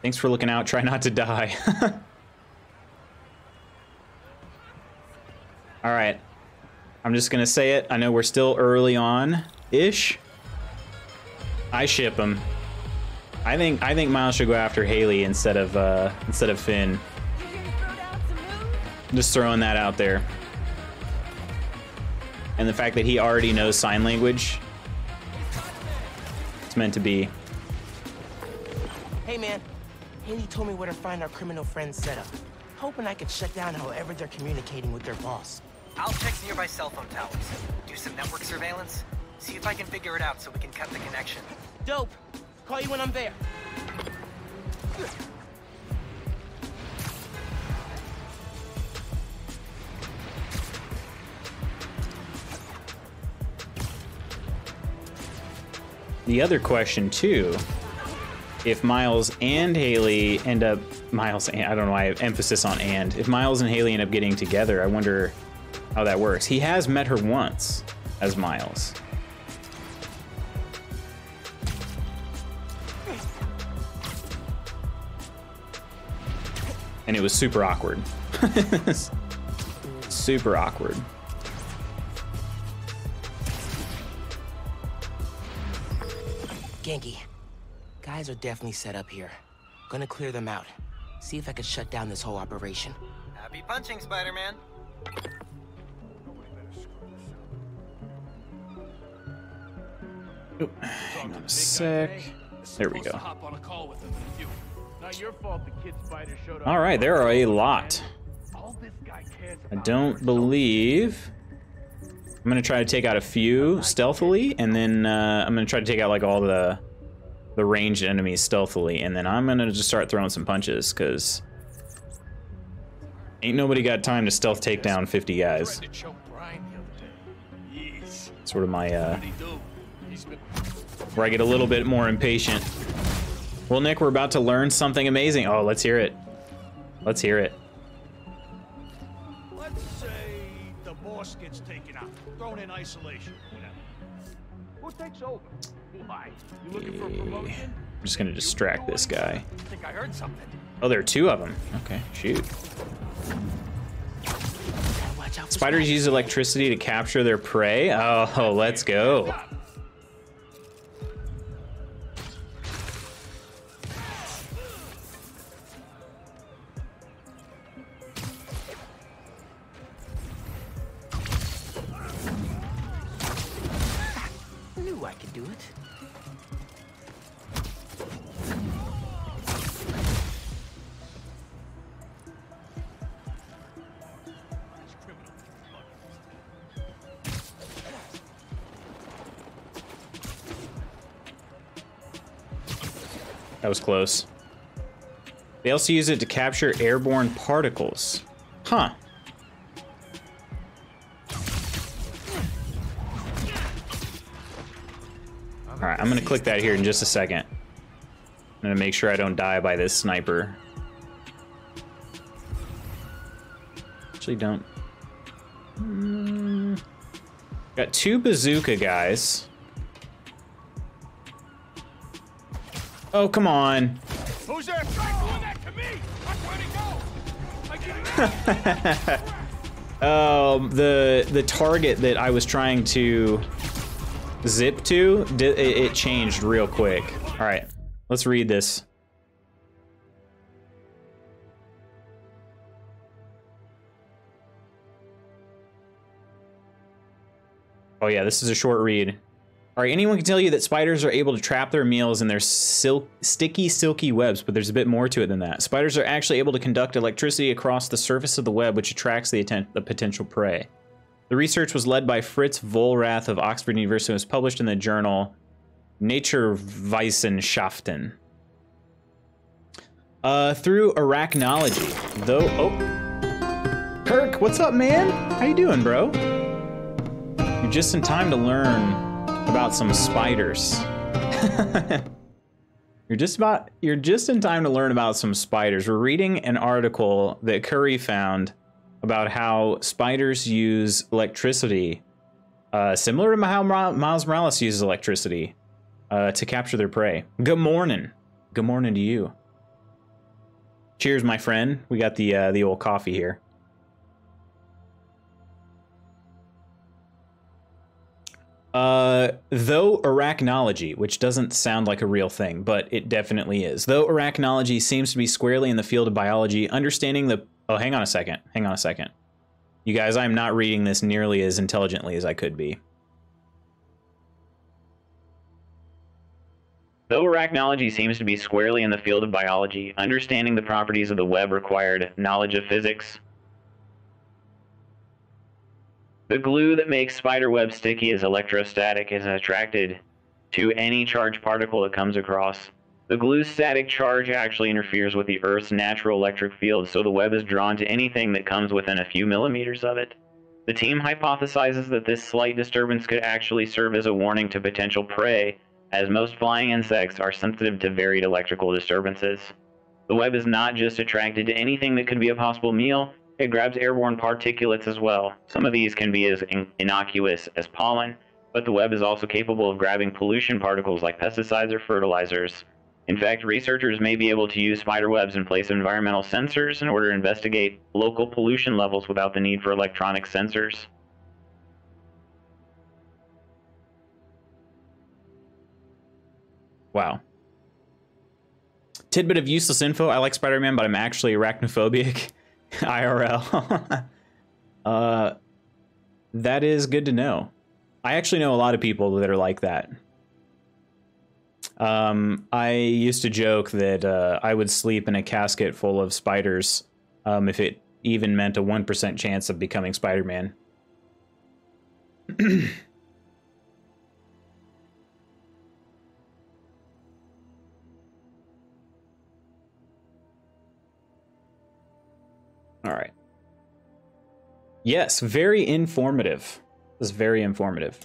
Thanks for looking out. Try not to die. All right. I'm just gonna say it. I know we're still early on ish. I ship him. I think I think Miles should go after Hailey instead of uh, instead of Phin. Just throwing that out there. And the fact that he already knows sign language. It's meant to be. Hey, man. Hailey told me where to find our criminal friends setup. Hoping I could shut down however they're communicating with their boss. I'll check nearby cell phone towers, do some network surveillance, see if I can figure it out so we can cut the connection. Dope. Call you when I'm there. The other question too, if Miles and Hailey end up Miles, and, I don't know why I have emphasis on and. If Miles and Hailey end up getting together, I wonder how that works. He has met her once as Miles. And it was super awkward. super awkward. Ganke. Guys are definitely set up here. Gonna clear them out. See if I can shut down this whole operation. Happy punching, Spider-Man. Hang on a sec. There we go. All right, there are a lot. I don't believe. I'm gonna try to take out a few stealthily, and then uh, I'm gonna try to take out like all the the ranged enemies stealthily, and then I'm gonna just start throwing some punches because ain't nobody got time to stealth take down 50 guys. Sort of my uh, where I get a little bit more impatient. Well, Nick, we're about to learn something amazing. Oh, let's hear it. Let's hear it. In isolation, whatever. Who takes over? Why? You looking for a promotion? I'm just gonna distract this guy. I think I heard something. Oh, there are two of them. Okay, shoot. Spiders use electricity to capture their prey. Oh, let's go. Close. They also use it to capture airborne particles. Huh. Alright, I'm gonna click that here in just a second. I'm gonna make sure I don't die by this sniper. Actually, don't. Hmm. Got two bazooka guys. Oh, come on. Who's there? Try doing that to me! I'm trying to go! I get Um, the the target that I was trying to zip to, it, it changed real quick. All right, let's read this. Oh yeah, this is a short read. All right, anyone can tell you that spiders are able to trap their meals in their silk, sticky, silky webs, but there's a bit more to it than that. Spiders are actually able to conduct electricity across the surface of the web, which attracts the, atten- the potential prey. The research was led by Fritz Vollrath of Oxford University and was published in the journal Naturwissenschaften. Uh, through arachnology, though. Oh, Kirk, what's up, man? How you doing, bro? You're just in time to learn about some spiders. you're just about you're just in time to learn about some spiders. We're reading an article that Curry found about how spiders use electricity, uh, similar to how Miles Morales uses electricity uh, to capture their prey. Good morning. Good morning to you. Cheers, my friend. We got the uh, the old coffee here. Uh, though arachnology, which doesn't sound like a real thing, but it definitely is. Though arachnology seems to be squarely in the field of biology, understanding the. Oh, hang on a second. Hang on a second. You guys, I'm not reading this nearly as intelligently as I could be. Though arachnology seems to be squarely in the field of biology, understanding the properties of the web required knowledge of physics. The glue that makes spider web sticky is electrostatic and is attracted to any charged particle it comes across. The glue's static charge actually interferes with the Earth's natural electric field, so the web is drawn to anything that comes within a few millimeters of it. The team hypothesizes that this slight disturbance could actually serve as a warning to potential prey, as most flying insects are sensitive to varied electrical disturbances. The web is not just attracted to anything that could be a possible meal, it grabs airborne particulates as well. Some of these can be as in- innocuous as pollen, but the web is also capable of grabbing pollution particles like pesticides or fertilizers. In fact, researchers may be able to use spider webs in place of environmental sensors in order to investigate local pollution levels without the need for electronic sensors. Wow. Tidbit of useless info. I like Spider Man, but I'm actually arachnophobic. IRL. uh, that is good to know. I actually know a lot of people that are like that. Um, I used to joke that uh, I would sleep in a casket full of spiders um, if it even meant a 1% chance of becoming Spider Man. All right. Yes, very informative. This is very informative.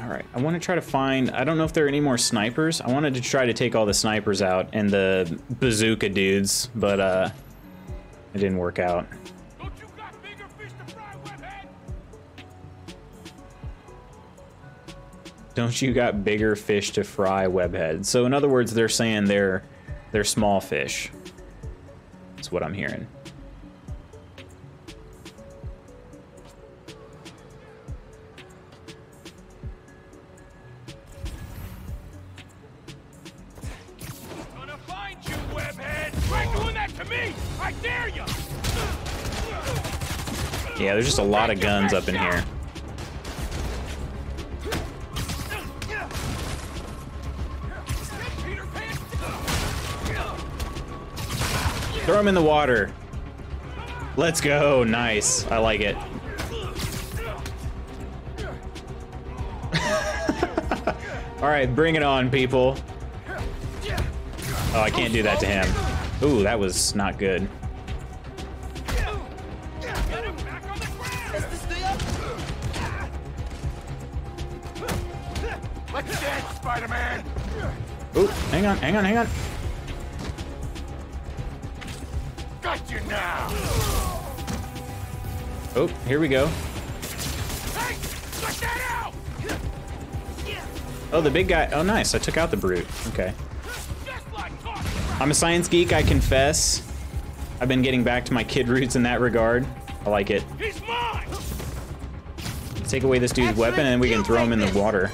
All right. I want to try to find. I don't know if there are any more snipers. I wanted to try to take all the snipers out and the bazooka dudes, but uh, it didn't work out. Don't you got bigger fish to fry, Webhead? So in other words, they're saying they're they're small fish. That's what I'm hearing. Gonna find you, webhead! Try doing that to me! I dare you! Yeah, there's just a lot of guns up in here. Throw him in the water. Let's go. Nice. I like it. All right, bring it on, people. Oh, I can't do that to him. Ooh, that was not good. Let's dance, Spider-Man! Ooh, hang on, hang on, hang on. Oh, here we go. Hey! That out! Oh, the big guy. Oh, nice. I took out the brute. Okay. I'm a science geek, I confess. I've been getting back to my kid roots in that regard. I like it. Take away this dude's weapon and we can throw him in the water.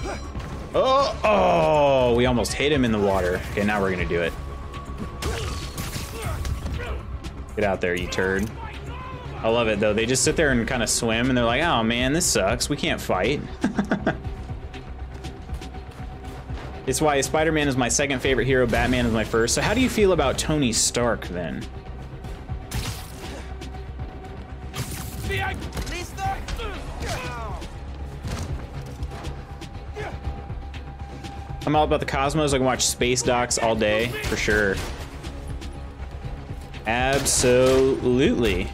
Oh, oh, we almost hit him in the water. Okay, now we're gonna do it. Get out there, you turd. I love it though. They just sit there and kind of swim and they're like, oh man, this sucks. We can't fight. it's why Spider-Man is my second favorite hero, Batman is my first. So how do you feel about Tony Stark then? I'm all about the cosmos. I can watch space docs all day, for sure. Absolutely.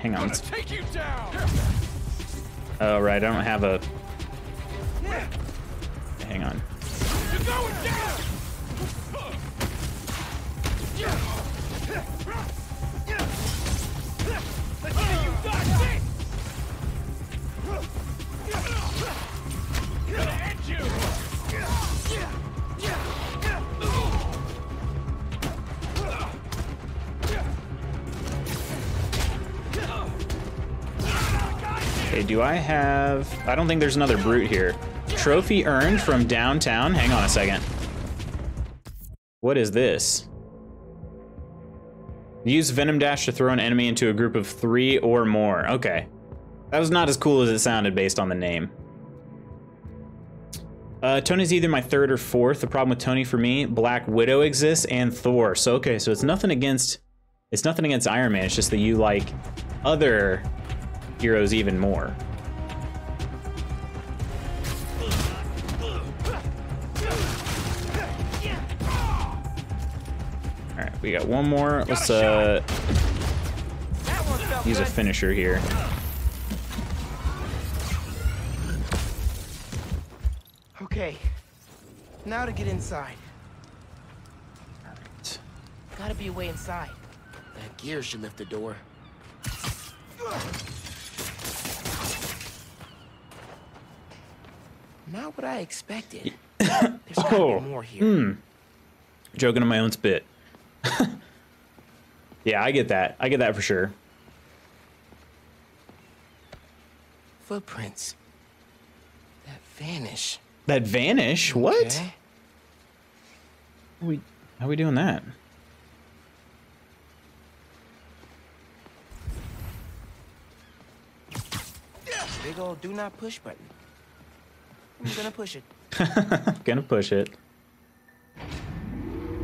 Hang on. let's- Take you down! Oh, right. I don't have a... Hang on. Do I have... I don't think there's another brute here. Trophy earned from downtown. Hang on a second. What is this? Use Venom Dash to throw an enemy into a group of three or more. Okay. That was not as cool as it sounded based on the name. Uh, Tony's either my third or fourth. The problem with Tony for me, Black Widow exists and Thor. So okay, so it's nothing against it's nothing against Iron Man. It's just that you like other heroes even more. All right, we got one more. Let's uh use a finisher here. Okay. Now to get inside. Gotta be a way inside. That gear should lift the door. Not what I expected. There's Oh, more here. hmm. Joking on my own spit. yeah, I get that. I get that for sure. Footprints. That vanish. That vanish? What? Okay. How we how we doing that? Big old do not push button. I'm gonna push it. Gonna push it.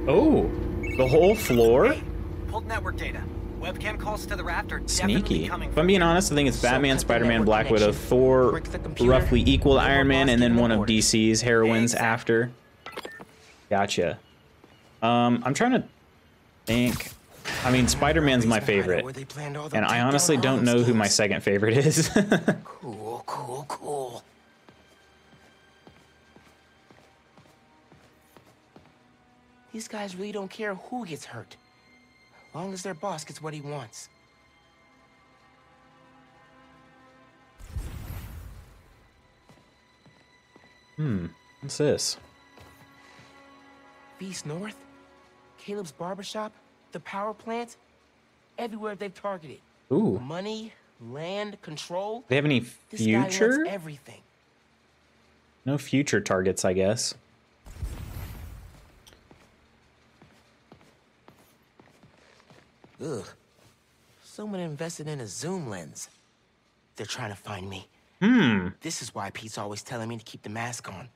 Oh, the whole floor? Pulled network data. Webcam calls to the raft are Sneaky. If I'm being honest, I think it's Batman, Spider-Man, Black Widow, Thor, roughly equal to Iron Man, and then one of DC's heroines after. Gotcha. Um, I'm trying to think. I mean, Spider-Man's my favorite, and I honestly don't know who my second favorite is. Cool, cool, cool. These guys really don't care who gets hurt. Long as their boss gets what he wants. Hmm. What's this? Beast North, Caleb's barbershop, the power plant, everywhere they've targeted. Ooh. Money, land, control. They have any This guy future? wants everything. No future targets, I guess. Ugh. Someone invested in a zoom lens. They're trying to find me. Hmm. This is why Pete's always telling me to keep the mask on.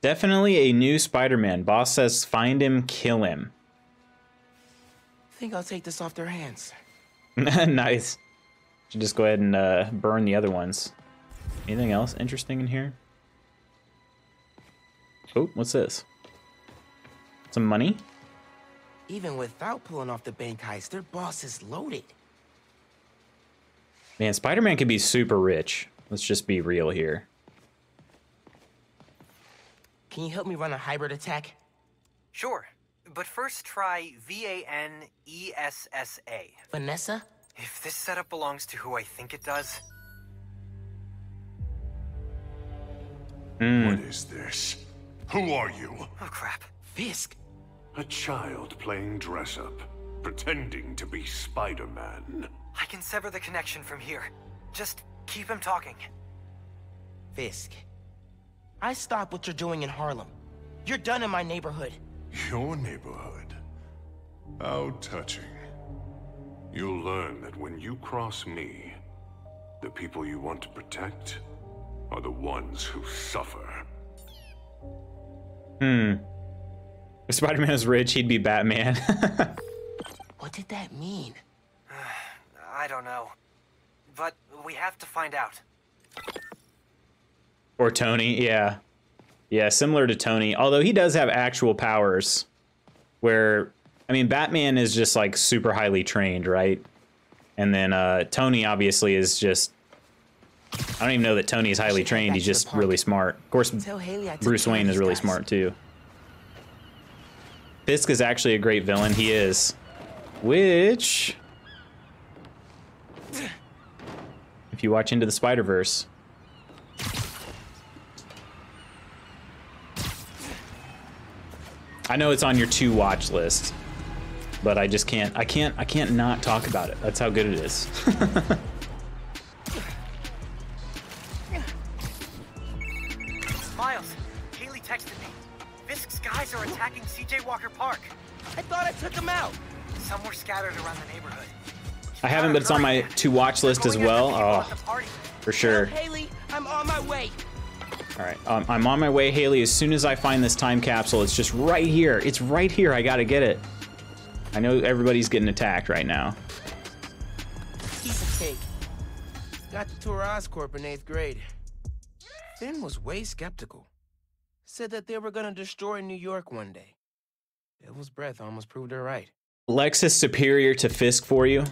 Definitely a new Spider-Man. Boss says find him, kill him. I Think I'll take this off their hands. nice. Should just go ahead and uh, burn the other ones. Anything else interesting in here? Oh, what's this? Some money? Even without pulling off the bank heist, their boss is loaded. Man, Spider-Man could be super rich. Let's just be real here. Can you help me run a hybrid attack? Sure, but first try V A N E S S A. Vanessa? If this setup belongs to who I think it does, Hmm. What is this? Who are you? oh crap. Fisk. A child playing dress up, pretending to be Spider Man. I can sever the connection from here. Just keep him talking. Fisk. I stop what you're doing in Harlem. You're done in my neighborhood. Your neighborhood. How touching. You'll learn that when you cross me, the people you want to protect are the ones who suffer. Hmm. If Spider-Man was rich, he'd be Batman. What did that mean? I don't know. But we have to find out. or Tony, yeah. Yeah, similar to Tony. Although he does have actual powers where I mean Batman is just like super highly trained, right? And then uh Tony obviously is just I don't even know that Tony is highly trained. He's just really smart. Of course, Tell Hailey I took Bruce Wayne is really smart too. Fisk is actually a great villain. He is. Which, if you watch Into the Spider Verse, I know it's on your to watch list, but I just can't. I can't. I can't not talk about it. That's how good it is. attacking CJ Walker Park. I thought I took him out. Some were scattered around the neighborhood. I haven't, but it's on my to watch list as well. Oh, for sure. Hailey, I'm on my way. All right, um, I'm on my way, Hailey. As soon as I find this time capsule, it's just right here. It's right here. I gotta get it. I know everybody's getting attacked right now. Piece of cake. Got to tour Oscorp in eighth grade. Phin was way skeptical. Said that they were gonna destroy New York one day. Devil's breath almost proved her right. Lex is superior to Fisk for you.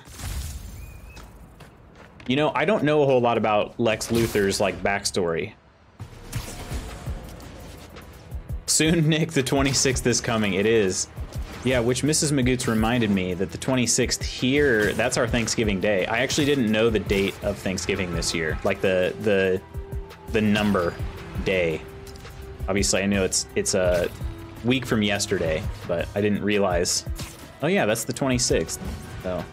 You know, I don't know a whole lot about Lex Luthor's like backstory. Soon, Nick, the 26th is coming. It is. Yeah, which Mrs. Magoots reminded me that the 26th here, that's our Thanksgiving day. I actually didn't know the date of Thanksgiving this year, like the the the number day. Obviously, I know it's it's a week from yesterday, but I didn't realize. Oh yeah, that's the 26th. So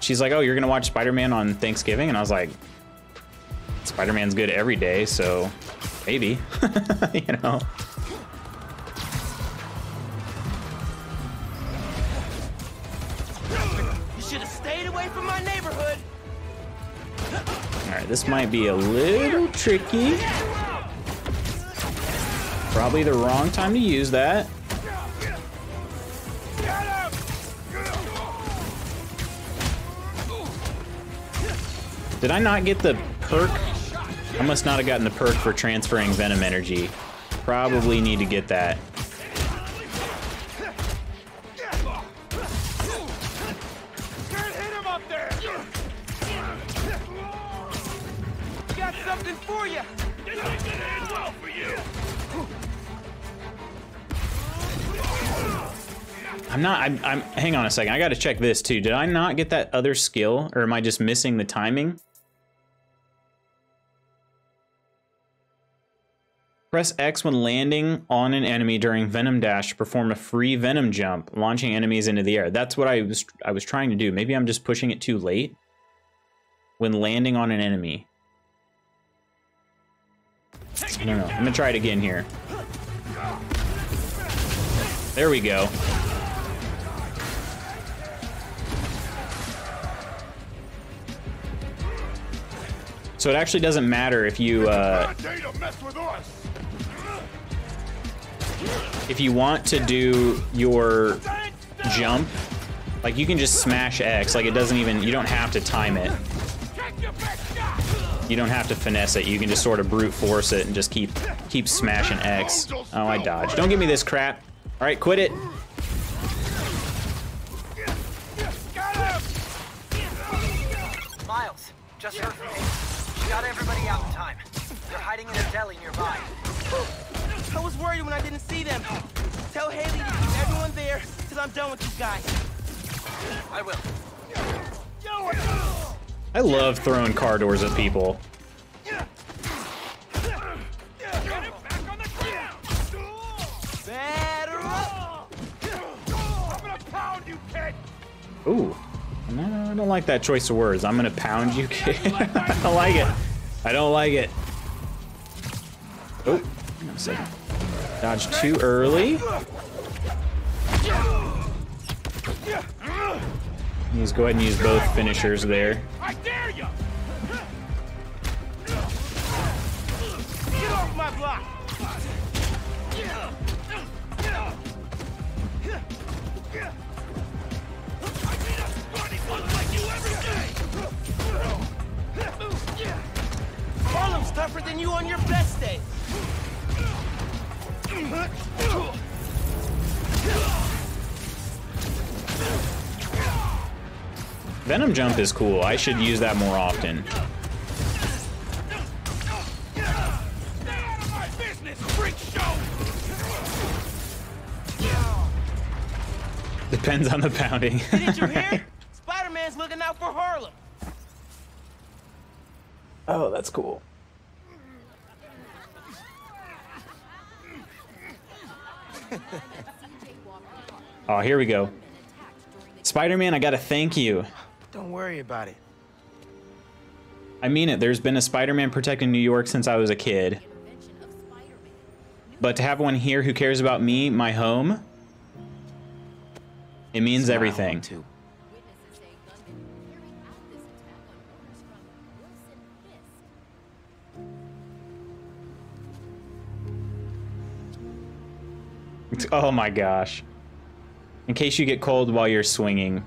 she's like, "Oh, you're gonna watch Spider-Man on Thanksgiving," and I was like, "Spider-Man's good every day, so maybe." you know. You should have stayed away from my neighborhood. All right, this might be a little tricky. Probably the wrong time to use that. Did I not get the perk? I must not have gotten the perk for transferring Venom energy. Probably need to get that. Something for you. I'm not. I'm, I'm. Hang on a second. I got to check this too. Did I not get that other skill, or am I just missing the timing? Press X when landing on an enemy during Venom Dash to perform a free Venom jump, launching enemies into the air. That's what I was. I was trying to do. Maybe I'm just pushing it too late. When landing on an enemy. I don't know. I'm gonna try it again here. There we go. So it actually doesn't matter if you uh, Bad day to mess with us. if you want to do your jump, like you can just smash X. Like it doesn't even you don't have to time it. You don't have to finesse it. You can just sort of brute force it and just keep keep smashing X. Oh, I dodged. Don't give me this crap. All right, quit it. Miles, just heard from Hailey. She got everybody out in time. They're hiding in a deli nearby. I was worried when I didn't see them. Tell Hailey to keep everyone there till I'm done with these guys. I will. I love throwing car doors at people. Batter up. I'm gonna pound you, kid. Ooh. No, I don't like that choice of words. I'm gonna pound you, kid. I don't like it. I don't like it. Oh. Dodge too early. Use go ahead and use both finishers there. I dare you. Get off my block. Tougher than you on your best day. Venom jump is cool. I should use that more often. Stay out of my business, freak show. Depends on the pounding. Didn't you hear? Spider-Man's looking out for Harlem. oh, that's cool. Oh, here we go. Spider-Man, I gotta thank you. Don't worry about it. I mean it. There's been a Spider-Man protecting New York since I was a kid. But to have one here who cares about me, my home, it means everything. Oh my gosh. In case you get cold while you're swinging.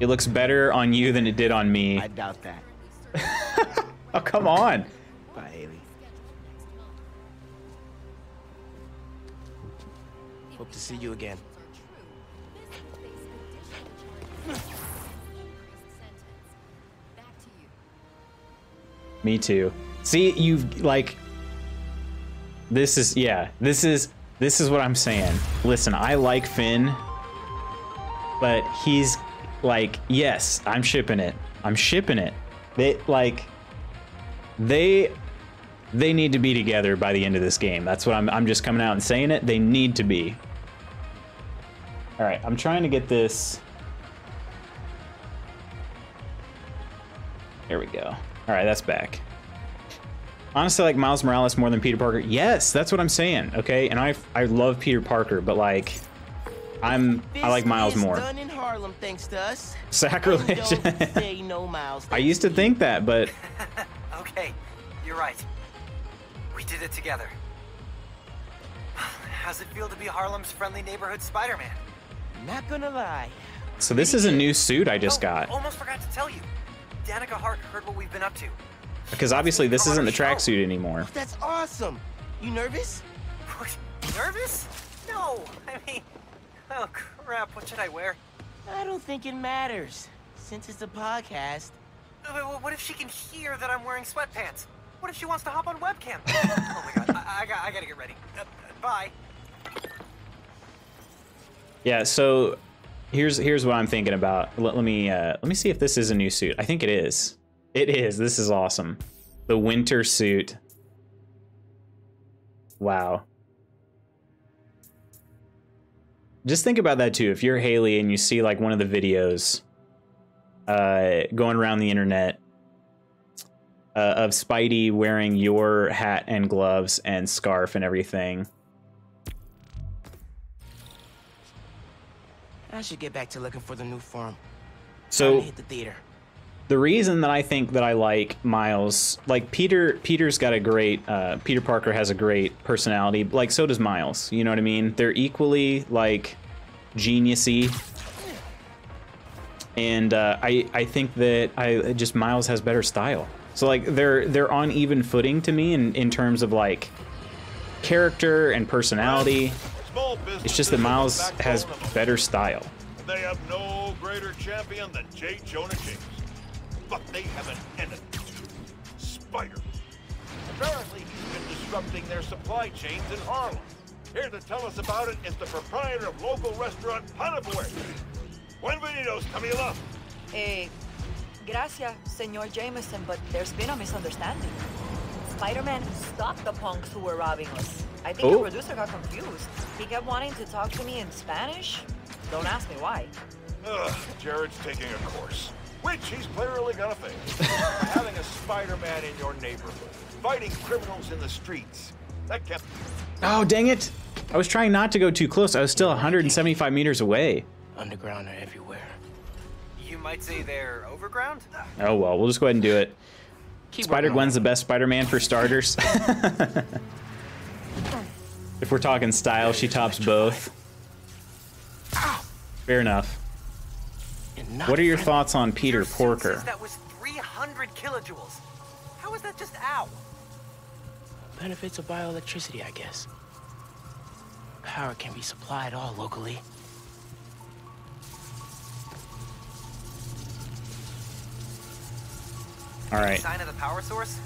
It looks better on you than it did on me. I doubt that. Oh, come on. Bye, Hailey. Hope to see you again. Me too. See, you've like this is yeah, this is this is what I'm saying. Listen, I like Phin, but he's like, yes, I'm shipping it. I'm shipping it. They like they they need to be together by the end of this game. That's what I'm I'm just coming out and saying it. They need to be. All right, I'm trying to get this There we go. All right, that's back. Honestly, like Miles Morales more than Peter Parker. Yes, that's what I'm saying. Okay, and I I love Peter Parker, but like, I'm I like Miles more. Harlem, thanks to us. Sacrilege. And don't say no, Miles. I used to think that, but Okay, you're right. We did it together. How's it feel to be Harlem's friendly neighborhood Spider-Man? Not gonna lie. so this is a new suit I just Oh, got Almost forgot to tell you. Danica Hart heard what we've been up to. Because obviously this isn't the tracksuit anymore. That's awesome. You nervous? Nervous? No. I mean, oh crap. What should I wear? I don't think it matters. Since it's a podcast. Wait, wait, What if she can hear that I'm wearing sweatpants? What if she wants to hop on webcam? oh my god, I, I, got, I gotta get ready. Uh, uh, bye. Yeah, so here's here's what I'm thinking about. Let, let me uh, let me see if this is a new suit. I think it is. It is. This is awesome. The winter suit. Wow. Just think about that too. If you're Hailey and you see like one of the videos uh, going around the internet uh, of Spidey wearing your hat and gloves and scarf and everything. I should get back to looking for the Nuform. So hit the theater. The reason that I think that I like Miles, like Peter, Peter's got a great, uh, Peter Parker has a great personality. Like so does Miles. You know what I mean? They're equally like geniusy. And uh, I, I think that I just Miles has better style. So like they're they're on even footing to me in, in terms of like character and personality. It's just that businesses are the Miles has better style. They have no greater champion than J. Jonah. But they have an enemy. Spider. Apparently, he's been disrupting their supply chains in Harlem. Here to tell us about it is the proprietor of local restaurant Panafuerte. Buenvenidos, Camila. Eh, gracias, Senor Jameson, but there's been a misunderstanding. Spider-Man stopped the punks who were robbing us. I think the Oh. producer got confused. He kept wanting to talk to me in Spanish. Don't ask me why. Ugh, Jared's taking a course, which he's clearly gonna fail. Having a Spider-Man in your neighborhood, fighting criminals in the streets, that kept Oh dang it! I was trying not to go too close. I was still 175 meters away. Underground are everywhere. You might say they're overground? Oh well, we'll just go ahead and do it. Spider Gwen's the best Spider-Man for starters. if we're talking style, she tops both. Fair enough. What are your thoughts on Peter Porker? That was 300 kilojoules. How is that just ow? Benefits of bioelectricity, I guess. Power can be supplied all locally. All right. Sign of the power source?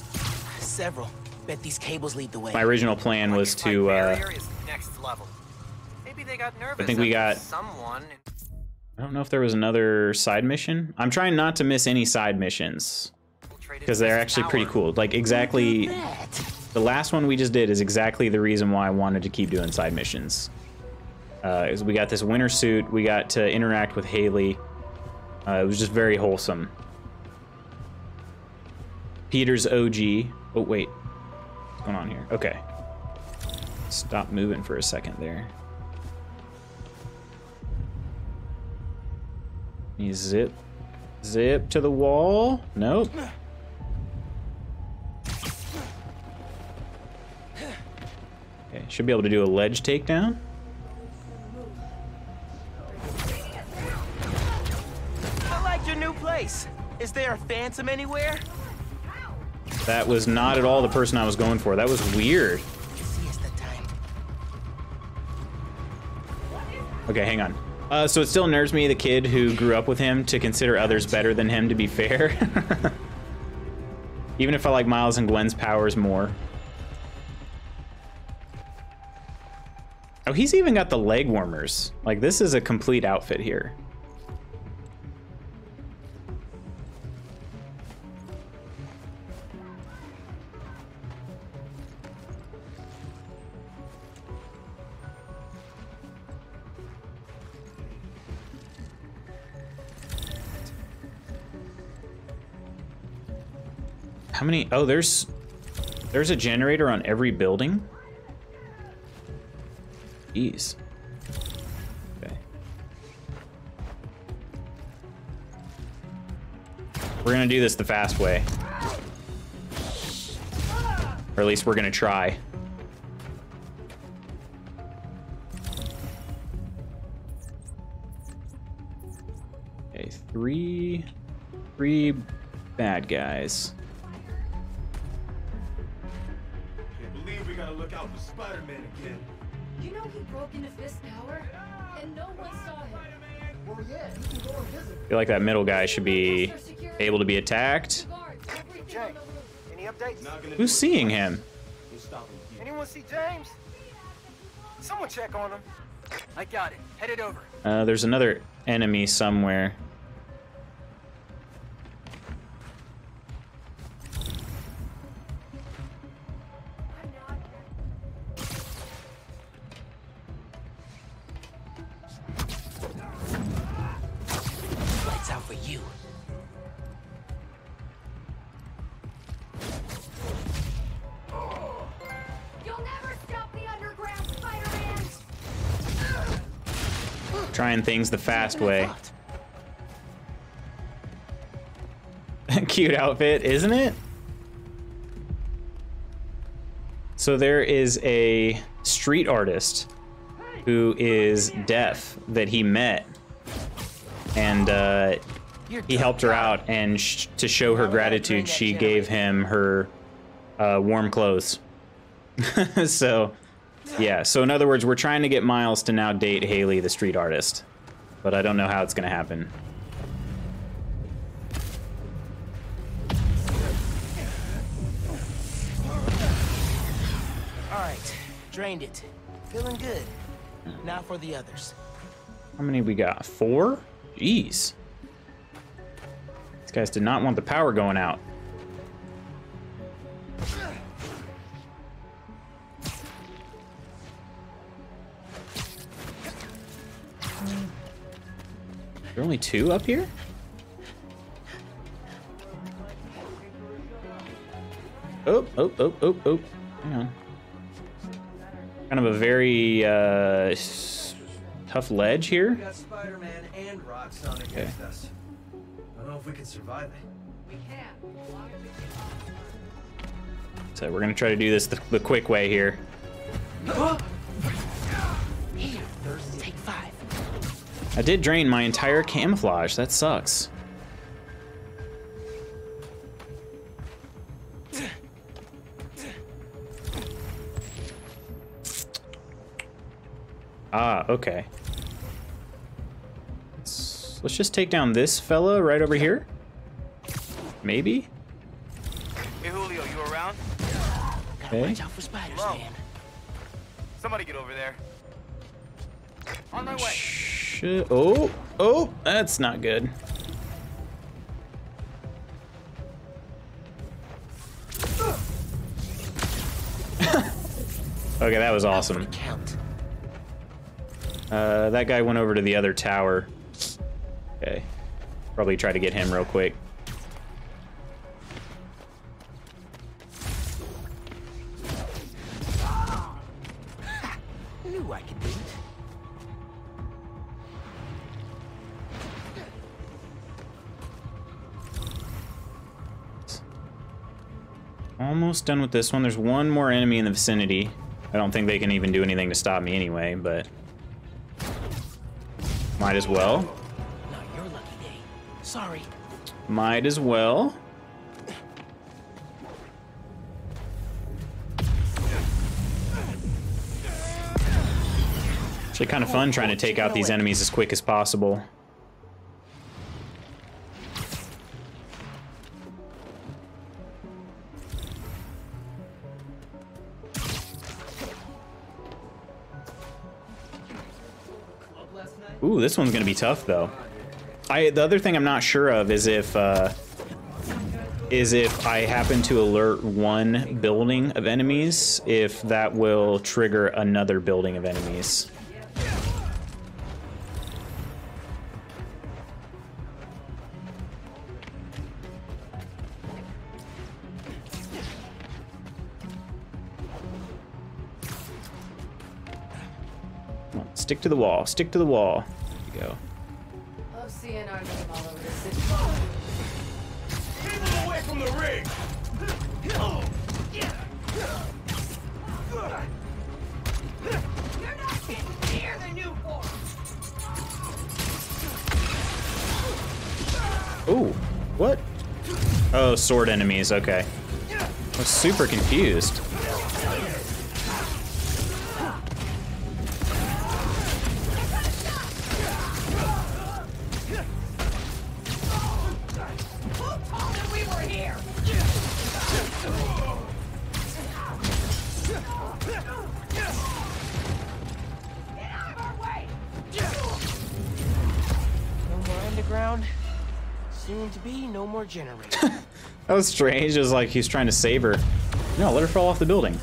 Several. Bet these cables lead the way. My original plan was to. Uh, next level. Maybe they got nervous. I think we got- someone. I don't know if there was another side mission. I'm trying not to miss any side missions because they're actually pretty cool. Like exactly. The last one we just did is exactly the reason why I wanted to keep doing side missions. Uh, is we got this winter suit, we got to interact with Hailey. Uh, it was just very wholesome. Peter's OG. Oh wait, what's going on here? Okay, stop moving for a second there. You zip, zip to the wall. Nope. Okay, should be able to do a ledge takedown. I like your new place. Is there a phantom anywhere? That was not at all the person I was going for. That was weird. Okay, hang on. Uh, so it still nerves me, the kid who grew up with him, to consider others better than him, to be fair. Even if I like Miles and Gwen's powers more. Oh, he's even got the leg warmers. Like, this is a complete outfit here. How many? Oh, there's there's a generator on every building. Jeez. Okay. We're gonna do this the fast way. Or at least we're gonna try. Okay, three, three bad guys. Gotta look out for Spider-Man again. You know he broke into Fisk Tower, and no one saw him. I feel like that middle guy should be able to be attacked. Jay, any updates? Who's seeing him? Anyone see James? Someone check on him. I got it. Headed over. Uh, there's another enemy somewhere. Trying things the fast way. Cute outfit, isn't it? So there is a street artist who is deaf that he met, and uh, he helped her out. And sh- to show her gratitude, she gave him her uh, warm clothes. so, yeah. So in other words, we're trying to get Miles to now date Hailey, the street artist, but I don't know how it's gonna happen. All right, drained it. Feeling good. Now for the others. How many we got? Four? Jeez. These guys did not want the power going out. There are only two up here? Oh, oh, oh, oh, oh. Hang on. Kind of a very uh, tough ledge We here. got Spider-Man and Roxxon against us. I don't know if we can survive it. We can. as long as we keep So we're gonna try to do this the, the quick way here. Here, I did drain my entire camouflage. That sucks. Ah, okay. Let's, let's just take down this fella right over here. Maybe? Hey, Julio, you around? Okay. Watch out for spiders, man. Somebody get over there. On my way. Oh, oh, that's not good. okay, that was awesome. Uh, that guy went over to the other tower. Okay. Probably try to get him real quick. Almost done with this one. There's one more enemy in the vicinity. I don't think they can even do anything to stop me anyway, but... Might as well. Not your lucky day. Sorry. Might as well. Actually kind of fun trying to take out these enemies as quick as possible. Ooh, this one's gonna be tough though. I the other thing I'm not sure of is if uh, is if I happen to alert one building of enemies, if that will trigger another building of enemies. Stick to the wall. Stick to the wall. There you go. Love seeing our name all over the city. Keep him away from the ring! You're not getting near the new! Ooh, what? Oh, sword enemies. Okay. I was super confused. Was strange. Was like he's trying to save her. No, let her fall off the building.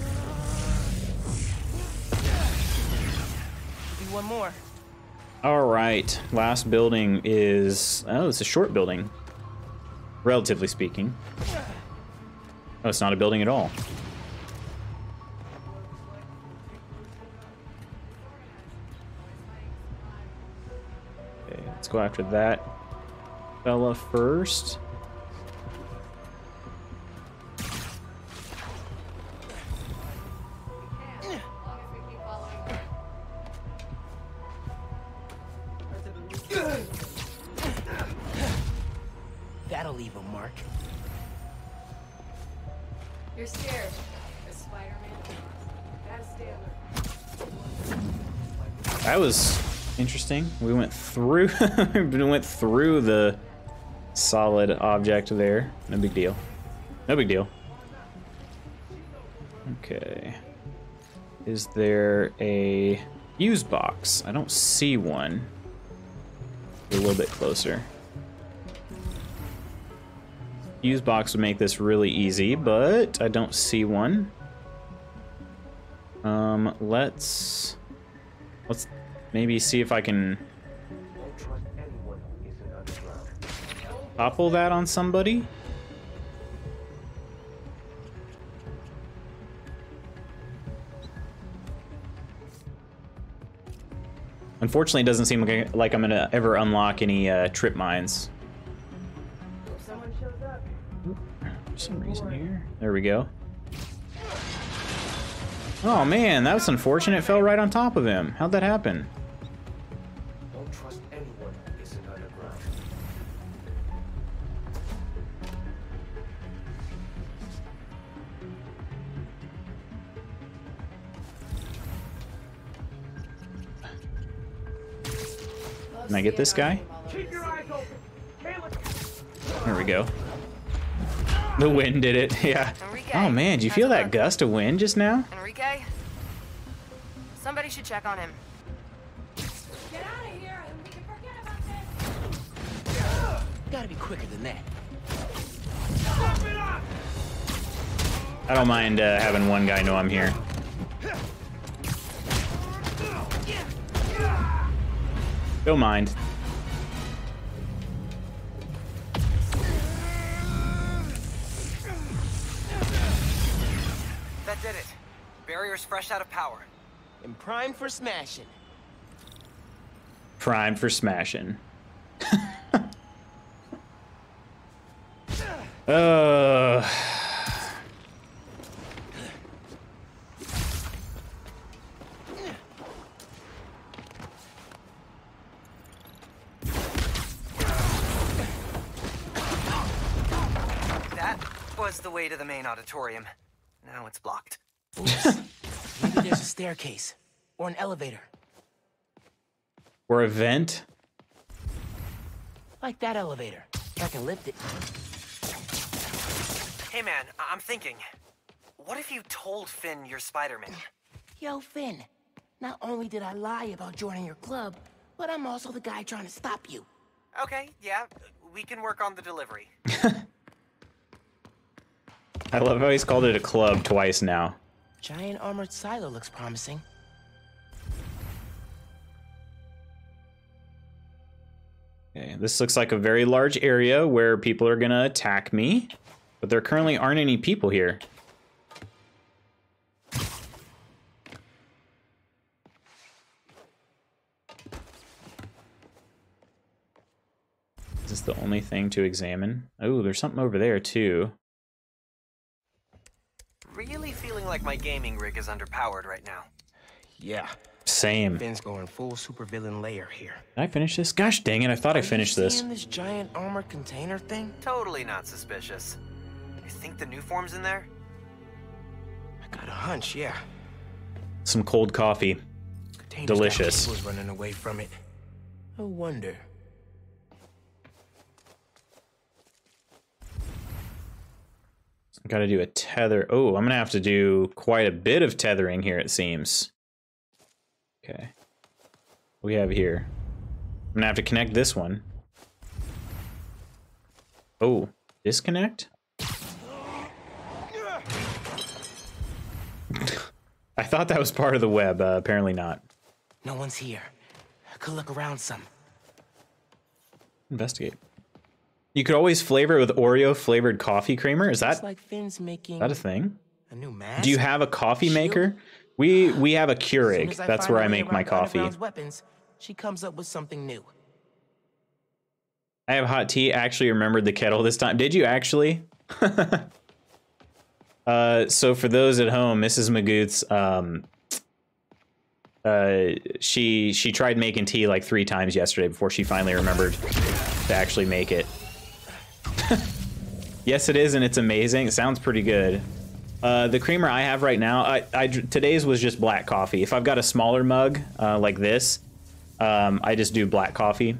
Be one more. All right, last building is oh, it's a short building, relatively speaking. Oh, it's not a building at all. Okay, let's go after that fella first. We went through we went through the solid object there. No big deal. No big deal. Okay. Is there a fuse box? I don't see one. A little bit closer. Fuse box would make this really easy, but I don't see one. Um, let's let's maybe see if I can topple that on somebody. Unfortunately, it doesn't seem like, like I'm gonna ever unlock any uh, trip mines. For some reason here. There we go. Oh man, that was unfortunate. It fell right on top of him. How'd that happen? I get this guy? Keep your eyes open. Caleb, There we go. The wind did it, yeah. Oh man, do you feel that gust of wind just now? Enrique? Somebody should check on him. Get out of here and we can forget about this. Gotta be quicker than that. I don't mind uh, having one guy know I'm here. Don't mind. That did it. Barrier's fresh out of power. And primed for smashing. Prime for smashing. uh, auditorium. Now it's blocked. Maybe there's a staircase. Or an elevator. or a vent. Like that elevator. I can lift it. Hey man, I- I'm thinking. What if you told Phin you're Spider-Man? Yo, Phin. Not only did I lie about joining your club, but I'm also the guy trying to stop you. Okay, yeah, we can work on the delivery. I love how he's called it a club twice now. Giant armored silo looks promising. Okay, this looks like a very large area where people are gonna attack me, but there currently aren't any people here. Is this the only thing to examine? Oh, there's something over there too. Really feeling like my gaming rig is underpowered right now. Yeah. Same. Did Phin's going full supervillain layer here. Did I finish this? Gosh dang it, I thought I finished this. Seeing this giant armored container thing? Totally not suspicious. I think the Nuform's in there? I got a hunch, yeah. Some cold coffee. Delicious. Was running away from it. I wonder. Got to do a tether. Oh, I'm gonna have to do quite a bit of tethering here. It seems. Okay. What we have here. I'm gonna have to connect this one. Oh, disconnect? I thought that was part of the web. Uh, apparently not. No one's here. I could look around some. Investigate. You could always flavor it with Oreo flavored coffee creamer. Is that like Phin's making is that a thing? a new mask. Do you have a coffee maker? We we have a As Keurig. as That's where I make my coffee. Weapons, she comes up with something new. I have hot tea. I actually remembered the kettle this time. Did you actually? uh, so for those at home, Mrs. McGoots, um, uh, she she tried making tea like three times yesterday before she finally remembered to actually make it. yes, it is, and it's amazing. It sounds pretty good. Uh, the creamer I have right now, I, I today's was just black coffee. If I've got a smaller mug uh, like this, um, I just do black coffee.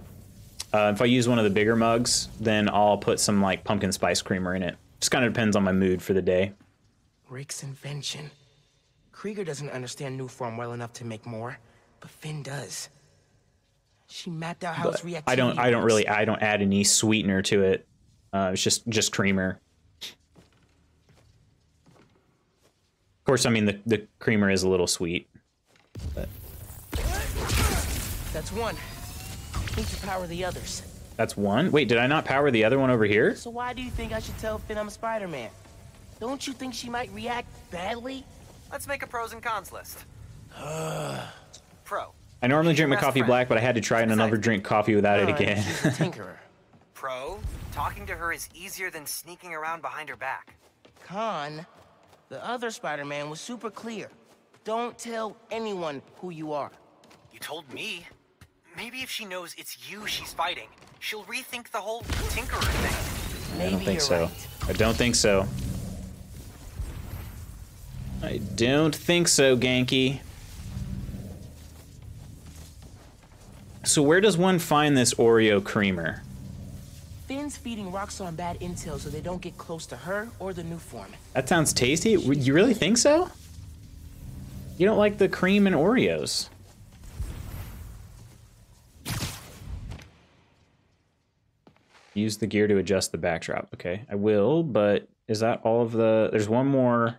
Uh, if I use one of the bigger mugs, then I'll put some like pumpkin spice creamer in it. Just kind of depends on my mood for the day. Rick's invention. Krieger doesn't understand Nuform well enough to make more, but Phin does. She mapped out how its reactivity I don't. I don't really. I don't add any sweetener to it. Uh, it's just just creamer. Of course, I mean the the creamer is a little sweet. But That's one. Need to power the others. that's one. Wait, did I not power the other one over here? So why do you think I should tell Phin I'm Spider-Man? Don't you think she might react badly? Let's make a pros and cons list. Pro. I normally drink my coffee friend. black, but I had to try and another drink coffee without it again. she's a tinkerer. Pro. Talking to her is easier than sneaking around behind her back. Con, the other Spider-Man was super clear. Don't tell anyone who you are. You told me. Maybe if she knows it's you she's fighting, she'll rethink the whole Tinkerer thing. I don't think so. I don't think so. I don't think so, Ganke. So where does one find this Oreo creamer? Phin's feeding Roxxon bad intel so they don't get close to her or the Nuform. That sounds tasty. You really think so? You don't like the cream and Oreos. Use the gear to adjust the backdrop. Okay, I will, but is that all of the... There's one more...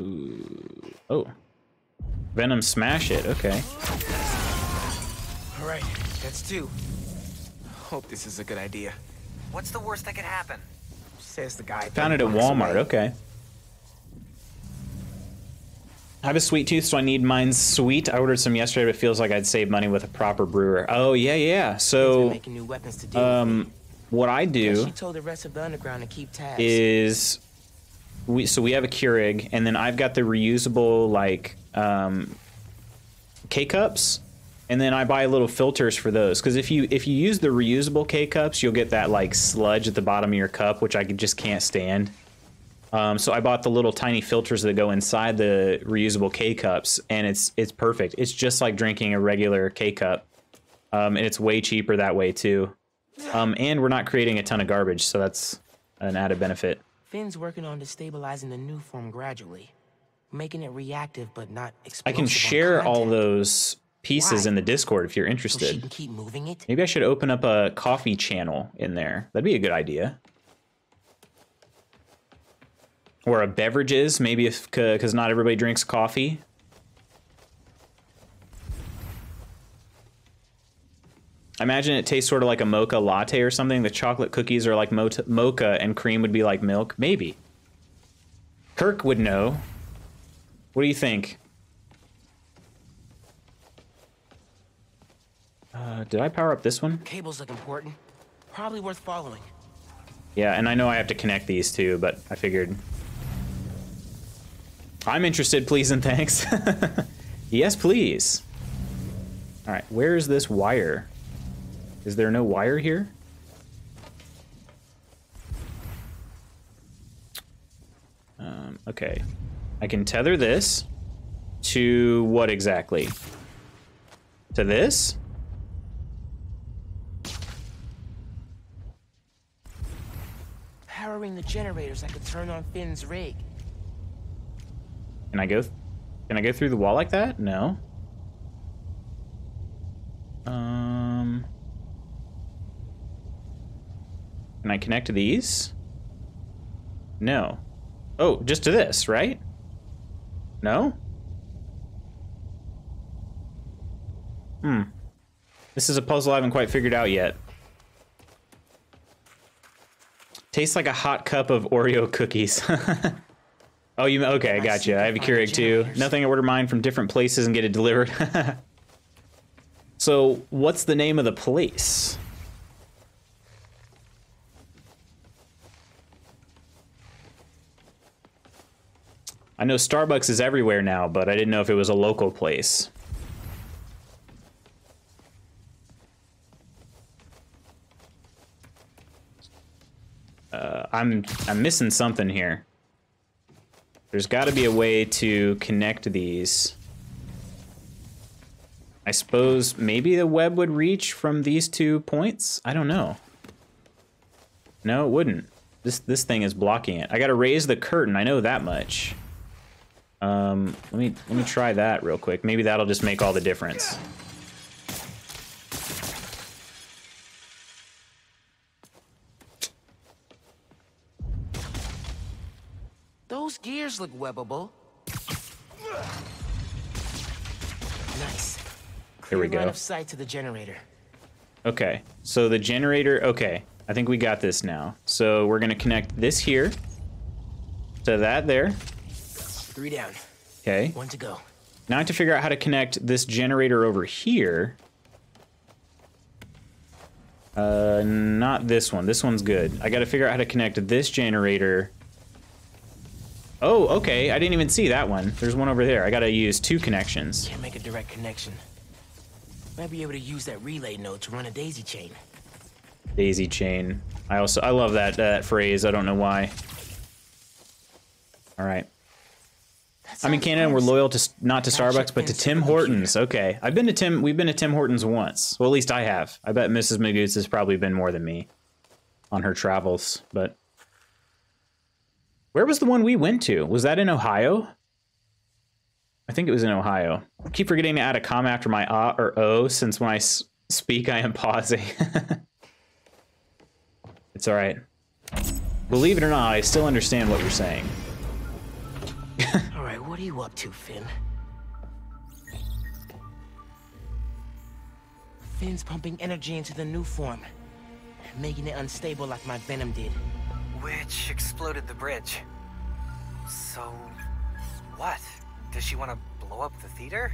Ooh. Oh. Venom smash it. Okay. All right, that's two. Hope this is a good idea. What's the worst that could happen? Says the guy. Found it at Walmart. away. Okay. I have a sweet tooth, so I need mine sweet. I ordered some yesterday, but it feels like I'd save money with a proper brewer. Oh yeah, yeah. So, Making new weapons to deal um, what I do She told the rest of the underground to keep tabs. is we so we have a Keurig, and then I've got the reusable like um, K cups, and then I buy little filters for those. Because if you if you use the reusable K cups, you'll get that like sludge at the bottom of your cup, which I just can't stand. Um, so I bought the little tiny filters that go inside the reusable K cups, and it's it's perfect. It's just like drinking a regular K cup, um, and it's way cheaper that way too. Um, and we're not creating a ton of garbage, so that's an added benefit. Phin's working on destabilizing the Nuform gradually, making it reactive but not I can share all those pieces Why? in the Discord if you're interested. can keep moving it. Maybe I should open up a coffee channel in there. That'd be a good idea. Or a beverages, maybe if because not everybody drinks coffee. I imagine it tastes sort of like a mocha latte or something. The chocolate cookies are like mo- mocha and cream would be like milk. Maybe. Kirk would know. What do you think? Uh, did I power up this one? Cables look important. Probably worth following. Yeah, and I know I have to connect these two, but I figured. I'm interested, please and thanks. yes, please. All right, where is this wire? Is there no wire here? Um, okay. I can tether this to what exactly? To this? powering the generators that could turn on Phin's rig. Can I go? Can I go through the wall like that? No. Um. Can I connect to these? No. Oh, just to this, right? No? Hmm. This is a puzzle I haven't quite figured out yet. Tastes like a hot cup of Oreo cookies. oh, you okay? I got you. I have a Keurig too. Nothing. I order mine from different places and get it delivered. so, what's the name of the place? I know Starbucks is everywhere now, but I didn't know if it was a local place. Uh, I'm I'm missing something here. There's got to be a way to connect these. I suppose maybe the web would reach from these two points. I don't know. No, it wouldn't. This this thing is blocking it. I got to raise the curtain. I know that much. Um, let me let me try that real quick. Maybe that'll just make all the difference. Gears look webbable. Nice. Here we go. line of sight to the generator. Okay, so the generator, okay. I think we got this now. So we're gonna connect this here to that there. Three down. Okay. One to go. Now I have to figure out how to connect this generator over here. Uh, not this one. This one's good. I gotta figure out how to connect this generator. Oh, okay. I didn't even see that one. There's one over there. I gotta use two connections. Can't make a direct connection. Might be able to use that relay node to run a daisy chain. Daisy chain. I also I love that that phrase. I don't know why. All right. I'm in Canada and we're loyal to not to Starbucks but to Tim Hortons. Okay. I've been to Tim we've been to Tim Hortons once. Well, at least I have. I bet Mrs. McGoots has probably been more than me on her travels, but Where was the one we went to? Was that in Ohio? I think it was in Ohio. I keep forgetting to add a comma after my ah or o since when I speak I am pausing. it's all right. Believe it or not, I still understand what you're saying. All right, what are you up to, Phin? Phin's pumping energy into the Nuform, making it unstable like my venom did. Which exploded the bridge. So, what? Does she want to blow up the theater?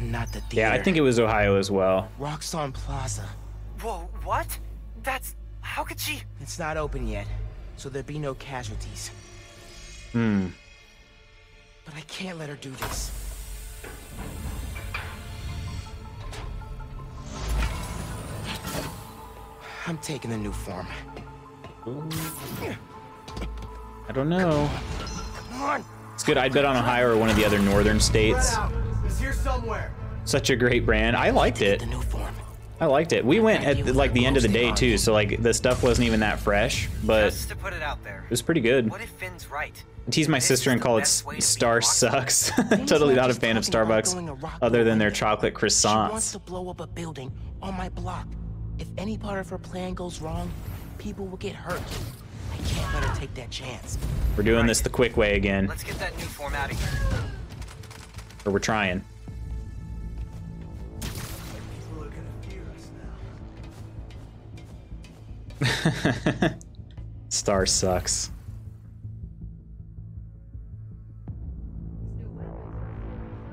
Not the theater. Yeah, I think it was Ohio as well. Roxxon Plaza. Whoa, what? That's. How could she? It's not open yet, so there'd be no casualties. Hmm. But I can't let her do this. I'm taking the Nuform. I don't know. Come on! It's good. I'd bet on Ohio or one of the other northern states. It's here somewhere. Such a great brand. I liked it. The Nuform. I liked it. We went at like the end of the day too, so like the stuff wasn't even that fresh, but Just to put it out there. it was pretty good. What if Phin's right? Tease my sister and call it Star Sucks. totally not a fan of Starbucks, other than their chocolate croissants. She wants to blow up a building on my block. If any part of her plan goes wrong, people will get hurt. I can't let her take that chance. We're doing this the quick way again, Let's get that Nuform out of here. or we're trying. People are gonna fear us now. Star Sucks.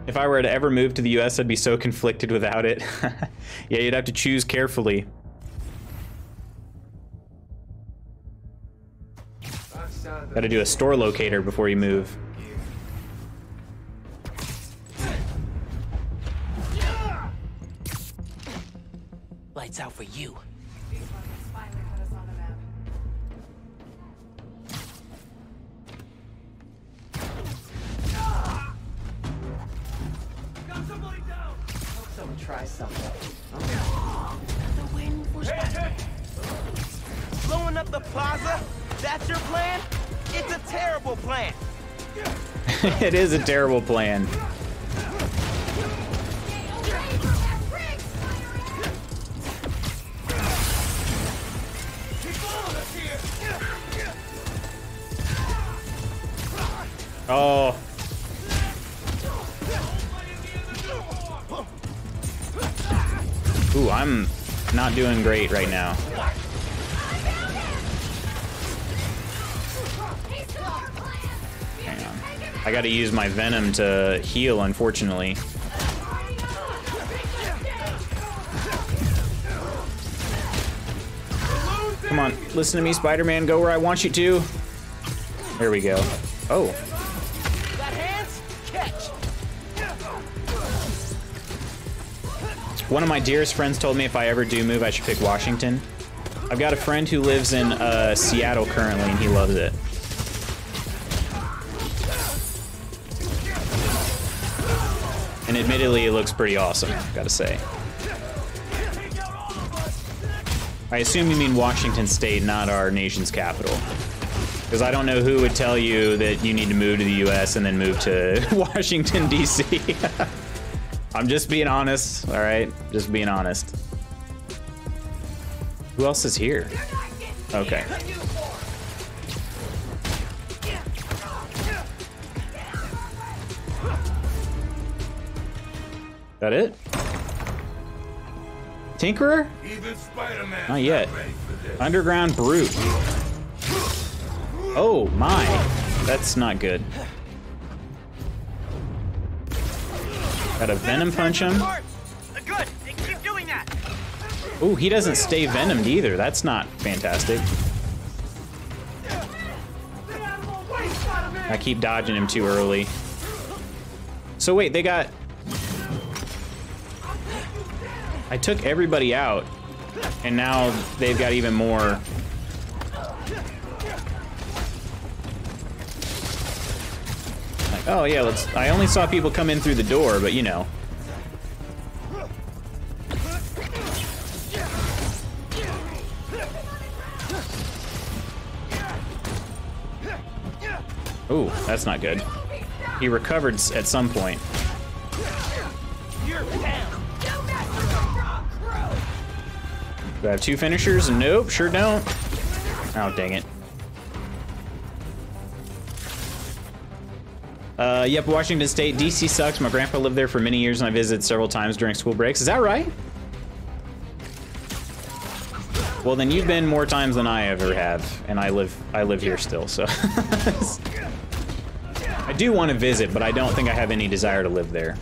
If I were to ever move to the US, I'd be so conflicted without it. yeah, you'd have to choose carefully. Got to do a store locator before you move. Lights out for you. try something. The wind was blowing up the plaza. That's your plan? It's a terrible plan. it is a terrible plan. Oh. I'm not doing great right now. Hang on. I gotta use my venom to heal, unfortunately. Come on, listen to me, Spider-Man. Go where I want you to. There we go. Oh. One of my dearest friends told me if I ever do move, I should pick Washington. I've got a friend who lives in uh, Seattle currently, and he loves it. And admittedly, it looks pretty awesome, gotta say. I assume you mean Washington State, not our nation's capital. Because I don't know who would tell you that you need to move to the US and then move to Washington, D.C. I'm just being honest, all right? Just being honest. Who else is here? Okay. That it? Tinkerer? Not yet. Underground Brute. Oh my. That's not good. Got a Venom punch him. Good. Keep doing that. Ooh, he doesn't stay venomed either. That's not fantastic. I keep dodging him too early. So wait, they got... I took everybody out, and now they've got even more... oh yeah, let's... I only saw people come in through the door, but you know. Ooh, that's not good. He recovered at some point. Do I have two finishers? Nope, sure don't. Oh, dang it. Uh, yep, Washington State. DC sucks. My grandpa lived there for many years and I visited several times during school breaks. Is that right? Well, then you've been more times than I ever have, and I live I live here still, so. I do want to visit, but I don't think I have any desire to live there.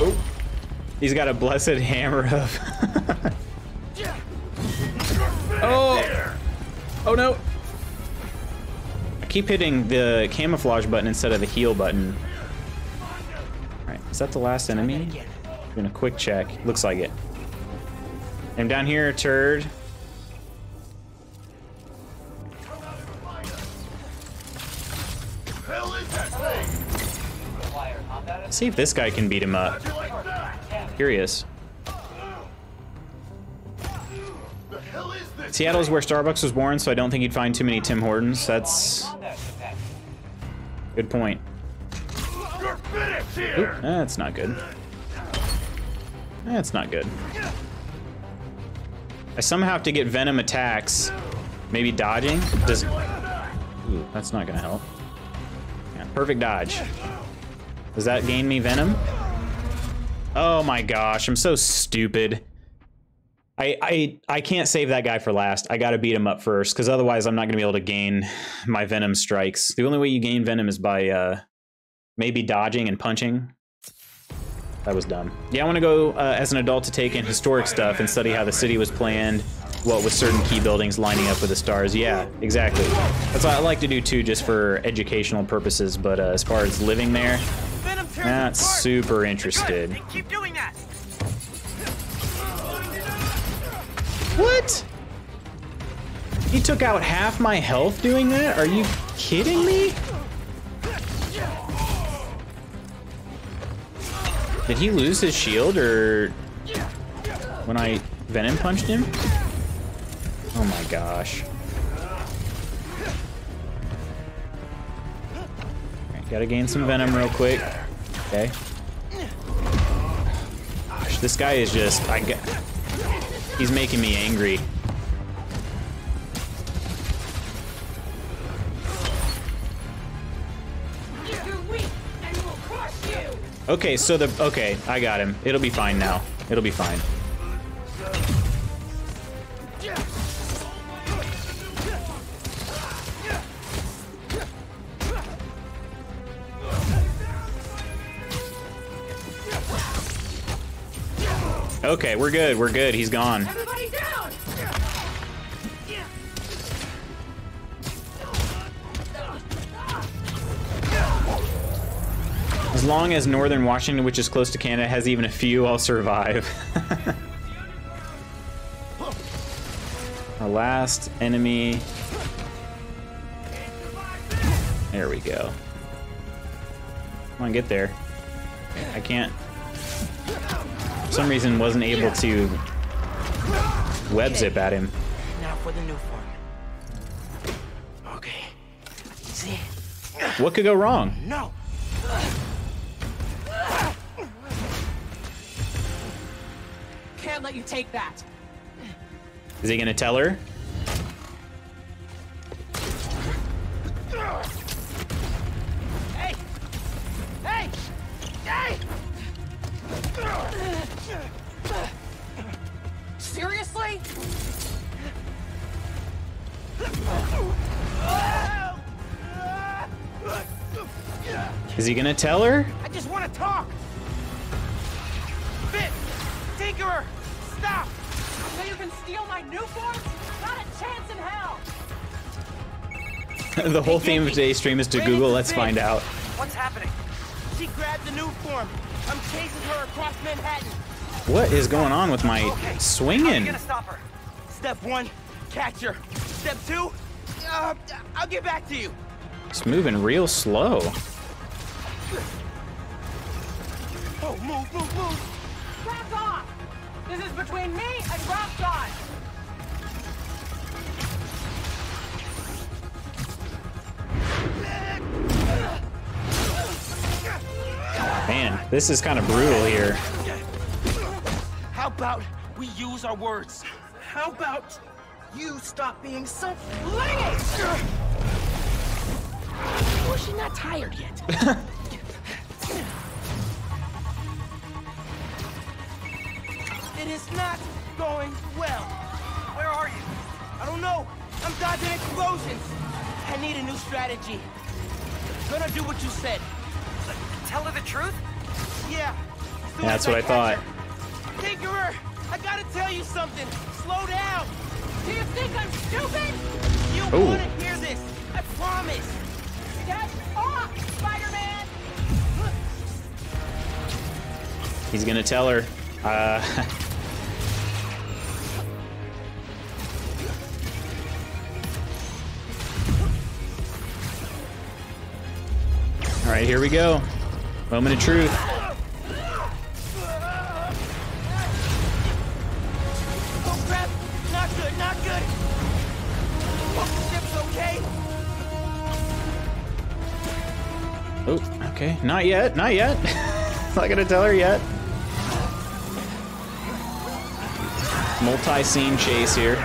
Oh. He's got a blessed hammer of. oh! Oh no! I keep hitting the camouflage button instead of the heal button. Alright, is that the last enemy? Doing a quick check. Looks like it. I'm down here, turd. See if this guy can beat him up. Curious. Seattle's where Starbucks was born, so I don't think you'd find too many Tim Hortons. That's good point. Oop, that's not good. That's not good. I somehow have to get Venom attacks. Maybe dodging? Does... Ooh, that's not gonna help. Yeah, perfect dodge. Does that gain me Venom? Oh my gosh, I'm so stupid. I, I I can't save that guy for last. I gotta beat him up first, because otherwise I'm not gonna be able to gain my Venom strikes. The only way you gain Venom is by uh, maybe dodging and punching. That was dumb. Yeah, I want to go uh, as an adult to take in historic stuff and study how the city was planned, what with certain key buildings lining up with the stars. Yeah, exactly. That's what I like to do too, just for educational purposes. But uh, as far as living there, not super interested. Keep doing that. What? He took out half my health doing that? Are you kidding me? Did he lose his shield or when I venom punched him? Oh my gosh. Alright, gotta gain some venom real quick. Okay. Gosh, this guy is just I get He's making me angry. Okay, so the... Okay, I got him. It'll be fine now. It'll be fine. Okay, we're good. We're good. He's gone. Everybody down! As long as northern Washington, which is close to Canada, has even a few, I'll survive. Our last enemy. There we go. Come on, get there. I can't. For some reason, wasn't able to web zip at him. Now for the Nuform. Okay. See? What could go wrong? No. Can't let you take that. Is he gonna tell her? Hey! Hey! Hey! Seriously? Is he gonna tell her? I just want to talk. Fit! Tinkerer! Stop! So you can steal my Nuform? Not a chance in hell! the whole theme of today's stream is to Google. Let's find out. What's happening? She grabbed the new form. I'm chasing her across Manhattan. What is going on with my swinging? stop her? Step one, catch her. Step two, uh, I'll get back to you. It's moving real slow. Oh, move, move, move. Back off! This is between me and Rock God! Man, this is kind of brutal here. How about we use our words? How about you stop being so flingy? Or oh, is she not tired yet? it is not going well. Where are you? I don't know. I'm dodging explosions. I need a new strategy. I'm Gonna do what you said. Tell her the truth? Yeah. as That's what I catch thought. her. Tinkerer, I gotta tell you something. Slow down. Do you think I'm stupid? You Ooh. wanna hear this? I promise. Get off, Spider-Man! He's gonna tell her. Uh, All right, here we go. Moment of truth. Oh crap! Not good, not good. Hope ship's okay. Oh, okay. Not yet. Not yet. not gonna tell her yet. Multi-scene chase here.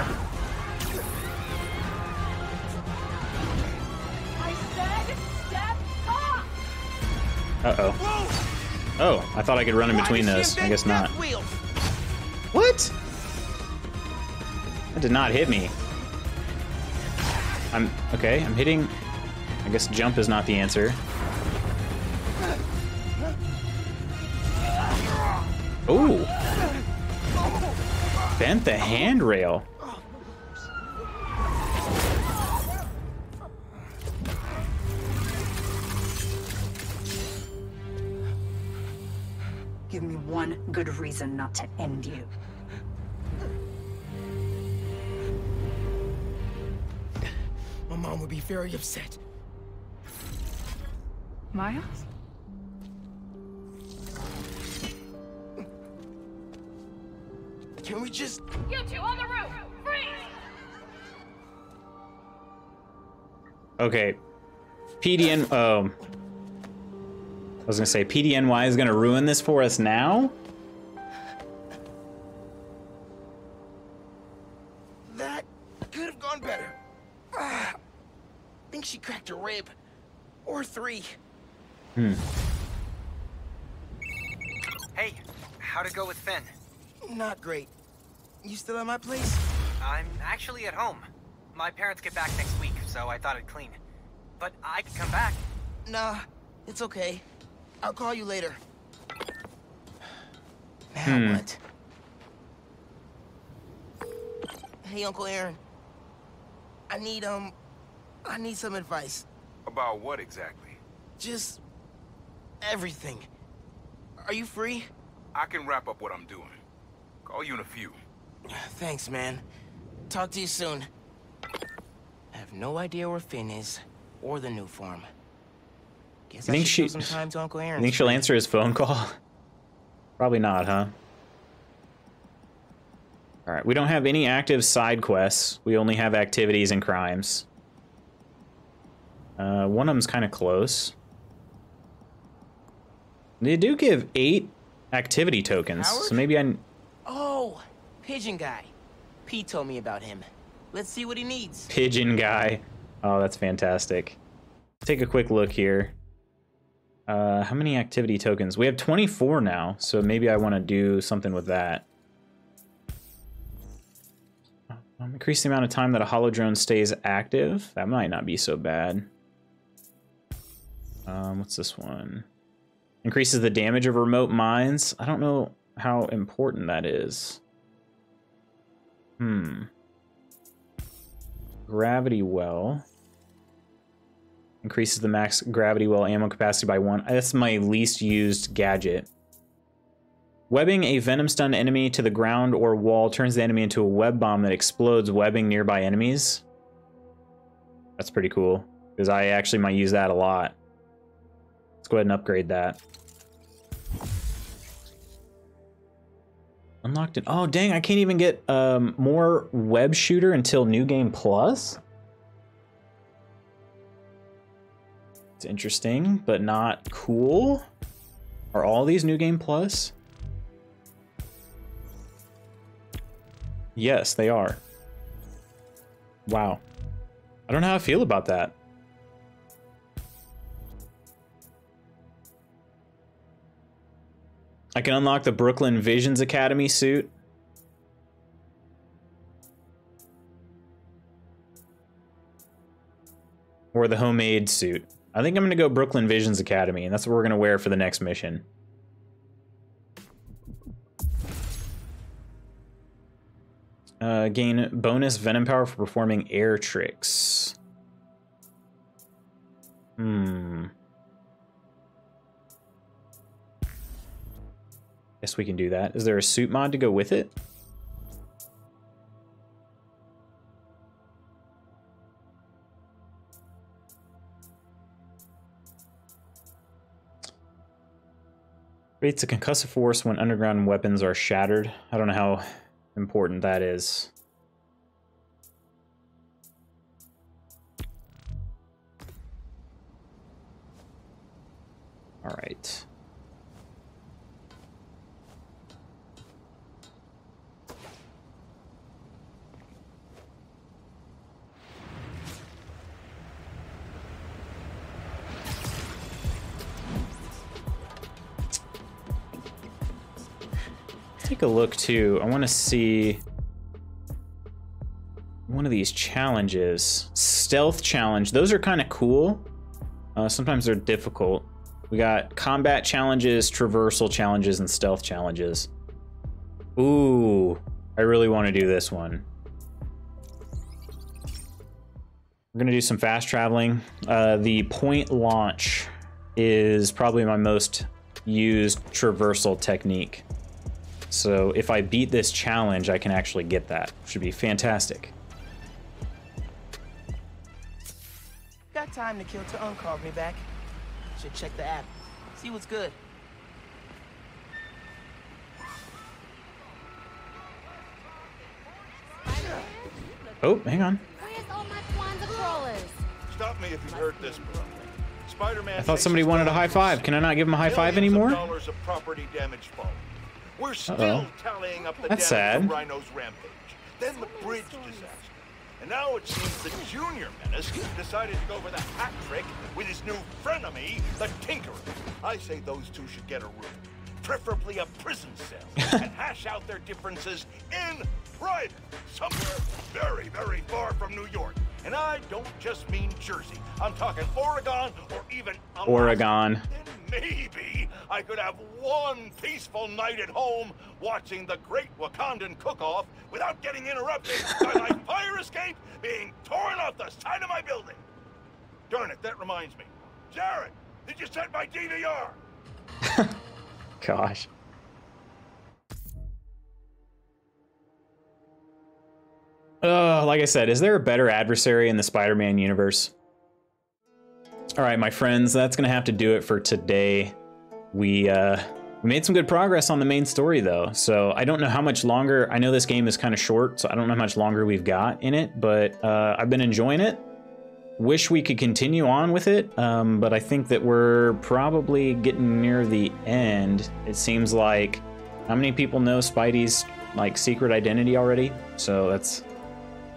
I thought I could run in between those. I guess not. What? That did not hit me. I'm okay. I'm hitting. I guess jump is not the answer. Ooh. Bent the handrail. Reason not to end you. My mom would be very upset. Miles? Can we just... You two on the roof! Freeze! Okay. PDN. Oh. Um, I was gonna say PDNY is gonna ruin this for us now. She cracked a rib. Or three. Hmm. Hey, how'd it go with Phin? Not great. You still at my place? I'm actually at home. My parents get back next week, so I thought I'd clean. But I could come back. Nah, it's okay. I'll call you later. Now Hmm. what? Hey, Uncle Aaron. I need, um, I need some advice. About what exactly? Just everything. Are you free? I can wrap up what I'm doing. Call you in a few. Thanks, man. Talk to you soon. I have no idea where Phin is, or the Nuform. Guess I think she? give some time to Uncle You think she'll answer his phone call? Probably not, huh? All right, we don't have any active side quests. We only have activities and crimes. Uh, one of them's kind of close. They do give eight activity tokens, Howard? so maybe I. Oh, Pigeon Guy. Pete told me about him. Let's see what he needs. Pigeon guy. Oh, that's fantastic. Take a quick look here. Uh, how many activity tokens? We have 24 now, so maybe I want to do something with that. Um, increase the amount of time that a holo drone stays active. That might not be so bad. Um, what's this one? Increases the damage of remote mines. I don't know how important that is. Hmm. Gravity well. Increases the max gravity well ammo capacity by one. That's my least used gadget. Webbing a venom stun enemy to the ground or wall turns the enemy into a web bomb that explodes, webbing nearby enemies. That's pretty cool because I actually might use that a lot. Let's go ahead and upgrade that. Unlocked it. Oh, dang, I can't even get um, more web shooter until New Game Plus? It's interesting, but not cool. Are all these New Game Plus? Yes, they are. Wow. I don't know how I feel about that. I can unlock the Brooklyn Visions Academy suit. Or the homemade suit. I think I'm going to go Brooklyn Visions Academy, and that's what we're going to wear for the next mission. Uh, gain bonus venom power for performing air tricks. Hmm. Guess we can do that. Is there a suit mod to go with it? Creates a concussive force when underground weapons are shattered. I don't know how important that is. All right. A look too. I want to see one of these challenges. Stealth challenge. Those are kind of cool. Uh, sometimes they're difficult. We got combat challenges, traversal challenges, and stealth challenges. Ooh, I really want to do this one. We're gonna do some fast traveling. Uh, the point launch is probably my most used traversal technique. So if I beat this challenge, I can actually get that. Should be fantastic. Got time to kill till Unc me back. Should check the app. See what's good. Oh, hang on. Where's all my Kwanzaa crawlers? Stop me if you've heard this before. Spider-Man I thought somebody wanted a high five. Can I not give him a high five anymore? Dollars of property damage fall. We're still Uh-oh. tallying up the That's sad. Rhino's rampage. Then the bridge disaster. And now it seems the Junior Menace decided to go for the hat trick with his new frenemy, the Tinkerer. I say those two should get a room. preferably a prison cell, and hash out their differences in private, somewhere very, very far from New York. And I don't just mean Jersey. I'm talking Oregon or even Alaska. Oregon. Maybe I could have one peaceful night at home watching the Great Wakandan Cook-Off without getting interrupted by my fire escape being torn off the side of my building. Darn it, that reminds me. Jared, did you set my DVR? Gosh. Uh, like I said, is there a better adversary in the Spider-Man universe? All right, my friends, that's gonna have to do it for today. We uh, we made some good progress on the main story though, so I don't know how much longer. I know this game is kind of short, so I don't know how much longer we've got in it, but uh, I've been enjoying it. Wish we could continue on with it, um, but I think that we're probably getting near the end. It seems like how many people know Spidey's like secret identity already? So that's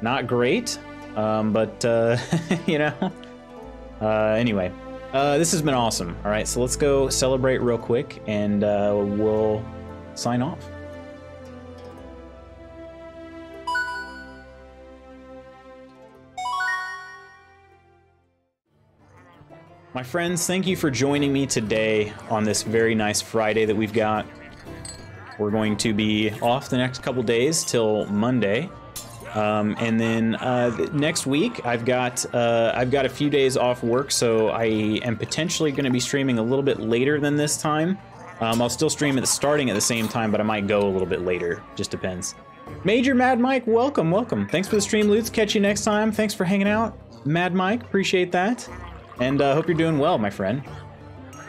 not great, um, but uh, you know. Uh, anyway, uh, this has been awesome. All right, so let's go celebrate real quick, and uh, we'll sign off. My friends, thank you for joining me today on this very nice Friday that we've got. We're going to be off the next couple days till Monday. Um, and then uh, next week, I've got uh, I've got a few days off work, so I am potentially going to be streaming a little bit later than this time. Um, I'll still stream at the starting at the same time, but I might go a little bit later. Just depends. Major Mad Mike, welcome, welcome. Thanks for the stream, Loots. Catch you next time. Thanks for hanging out, Mad Mike. Appreciate that, and uh, hope you're doing well, my friend.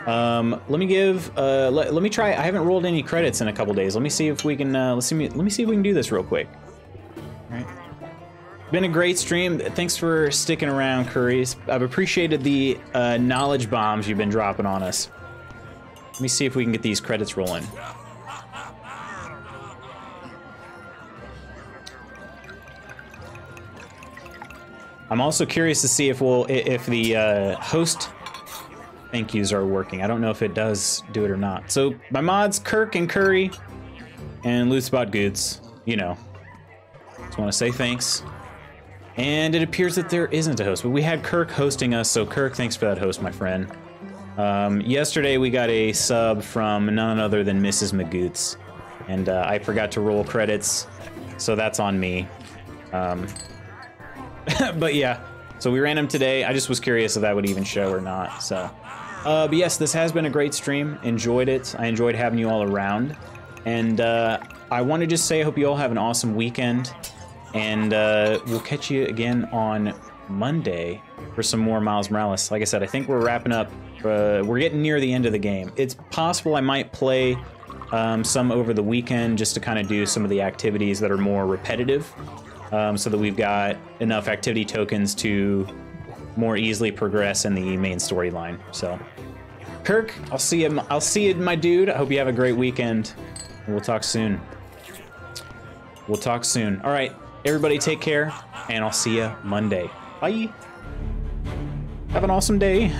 Um, let me give. Uh, let, let me try. I haven't rolled any credits in a couple days. Let me see if we can. Uh, let's see. Let me see if we can do this real quick. Been a great stream. Thanks for sticking around, Curries. I've appreciated the uh, knowledge bombs you've been dropping on us. Let me see if we can get these credits rolling. I'm also curious to see if we'll if the uh, host thank yous are working. I don't know if it does do it or not. So my mods, Kirk and Curry, and Lootspot Goods, you know. Just want to say thanks. And it appears that there isn't a host, but we had Kirk hosting us, so Kirk, thanks for that host, my friend. Um, yesterday we got a sub from none other than Mrs. McGoots, and uh, I forgot to roll credits, so that's on me. Um, but yeah, so we ran him today. I just was curious if that would even show or not. So, uh, but yes, this has been a great stream. Enjoyed it. I enjoyed having you all around, and uh, I want to just say I hope you all have an awesome weekend, and uh, we'll catch you again on Monday for some more Miles Morales. Like I said, I think we're wrapping up. Uh, we're getting near the end of the game. It's possible I might play um, some over the weekend just to kind of do some of the activities that are more repetitive, um, so that we've got enough activity tokens to more easily progress in the main storyline. So, Kirk, I'll see you. I'll see you, my dude. I hope you have a great weekend. We'll talk soon. We'll talk soon. All right, everybody, take care, and I'll see you Monday. Bye. Have an awesome day.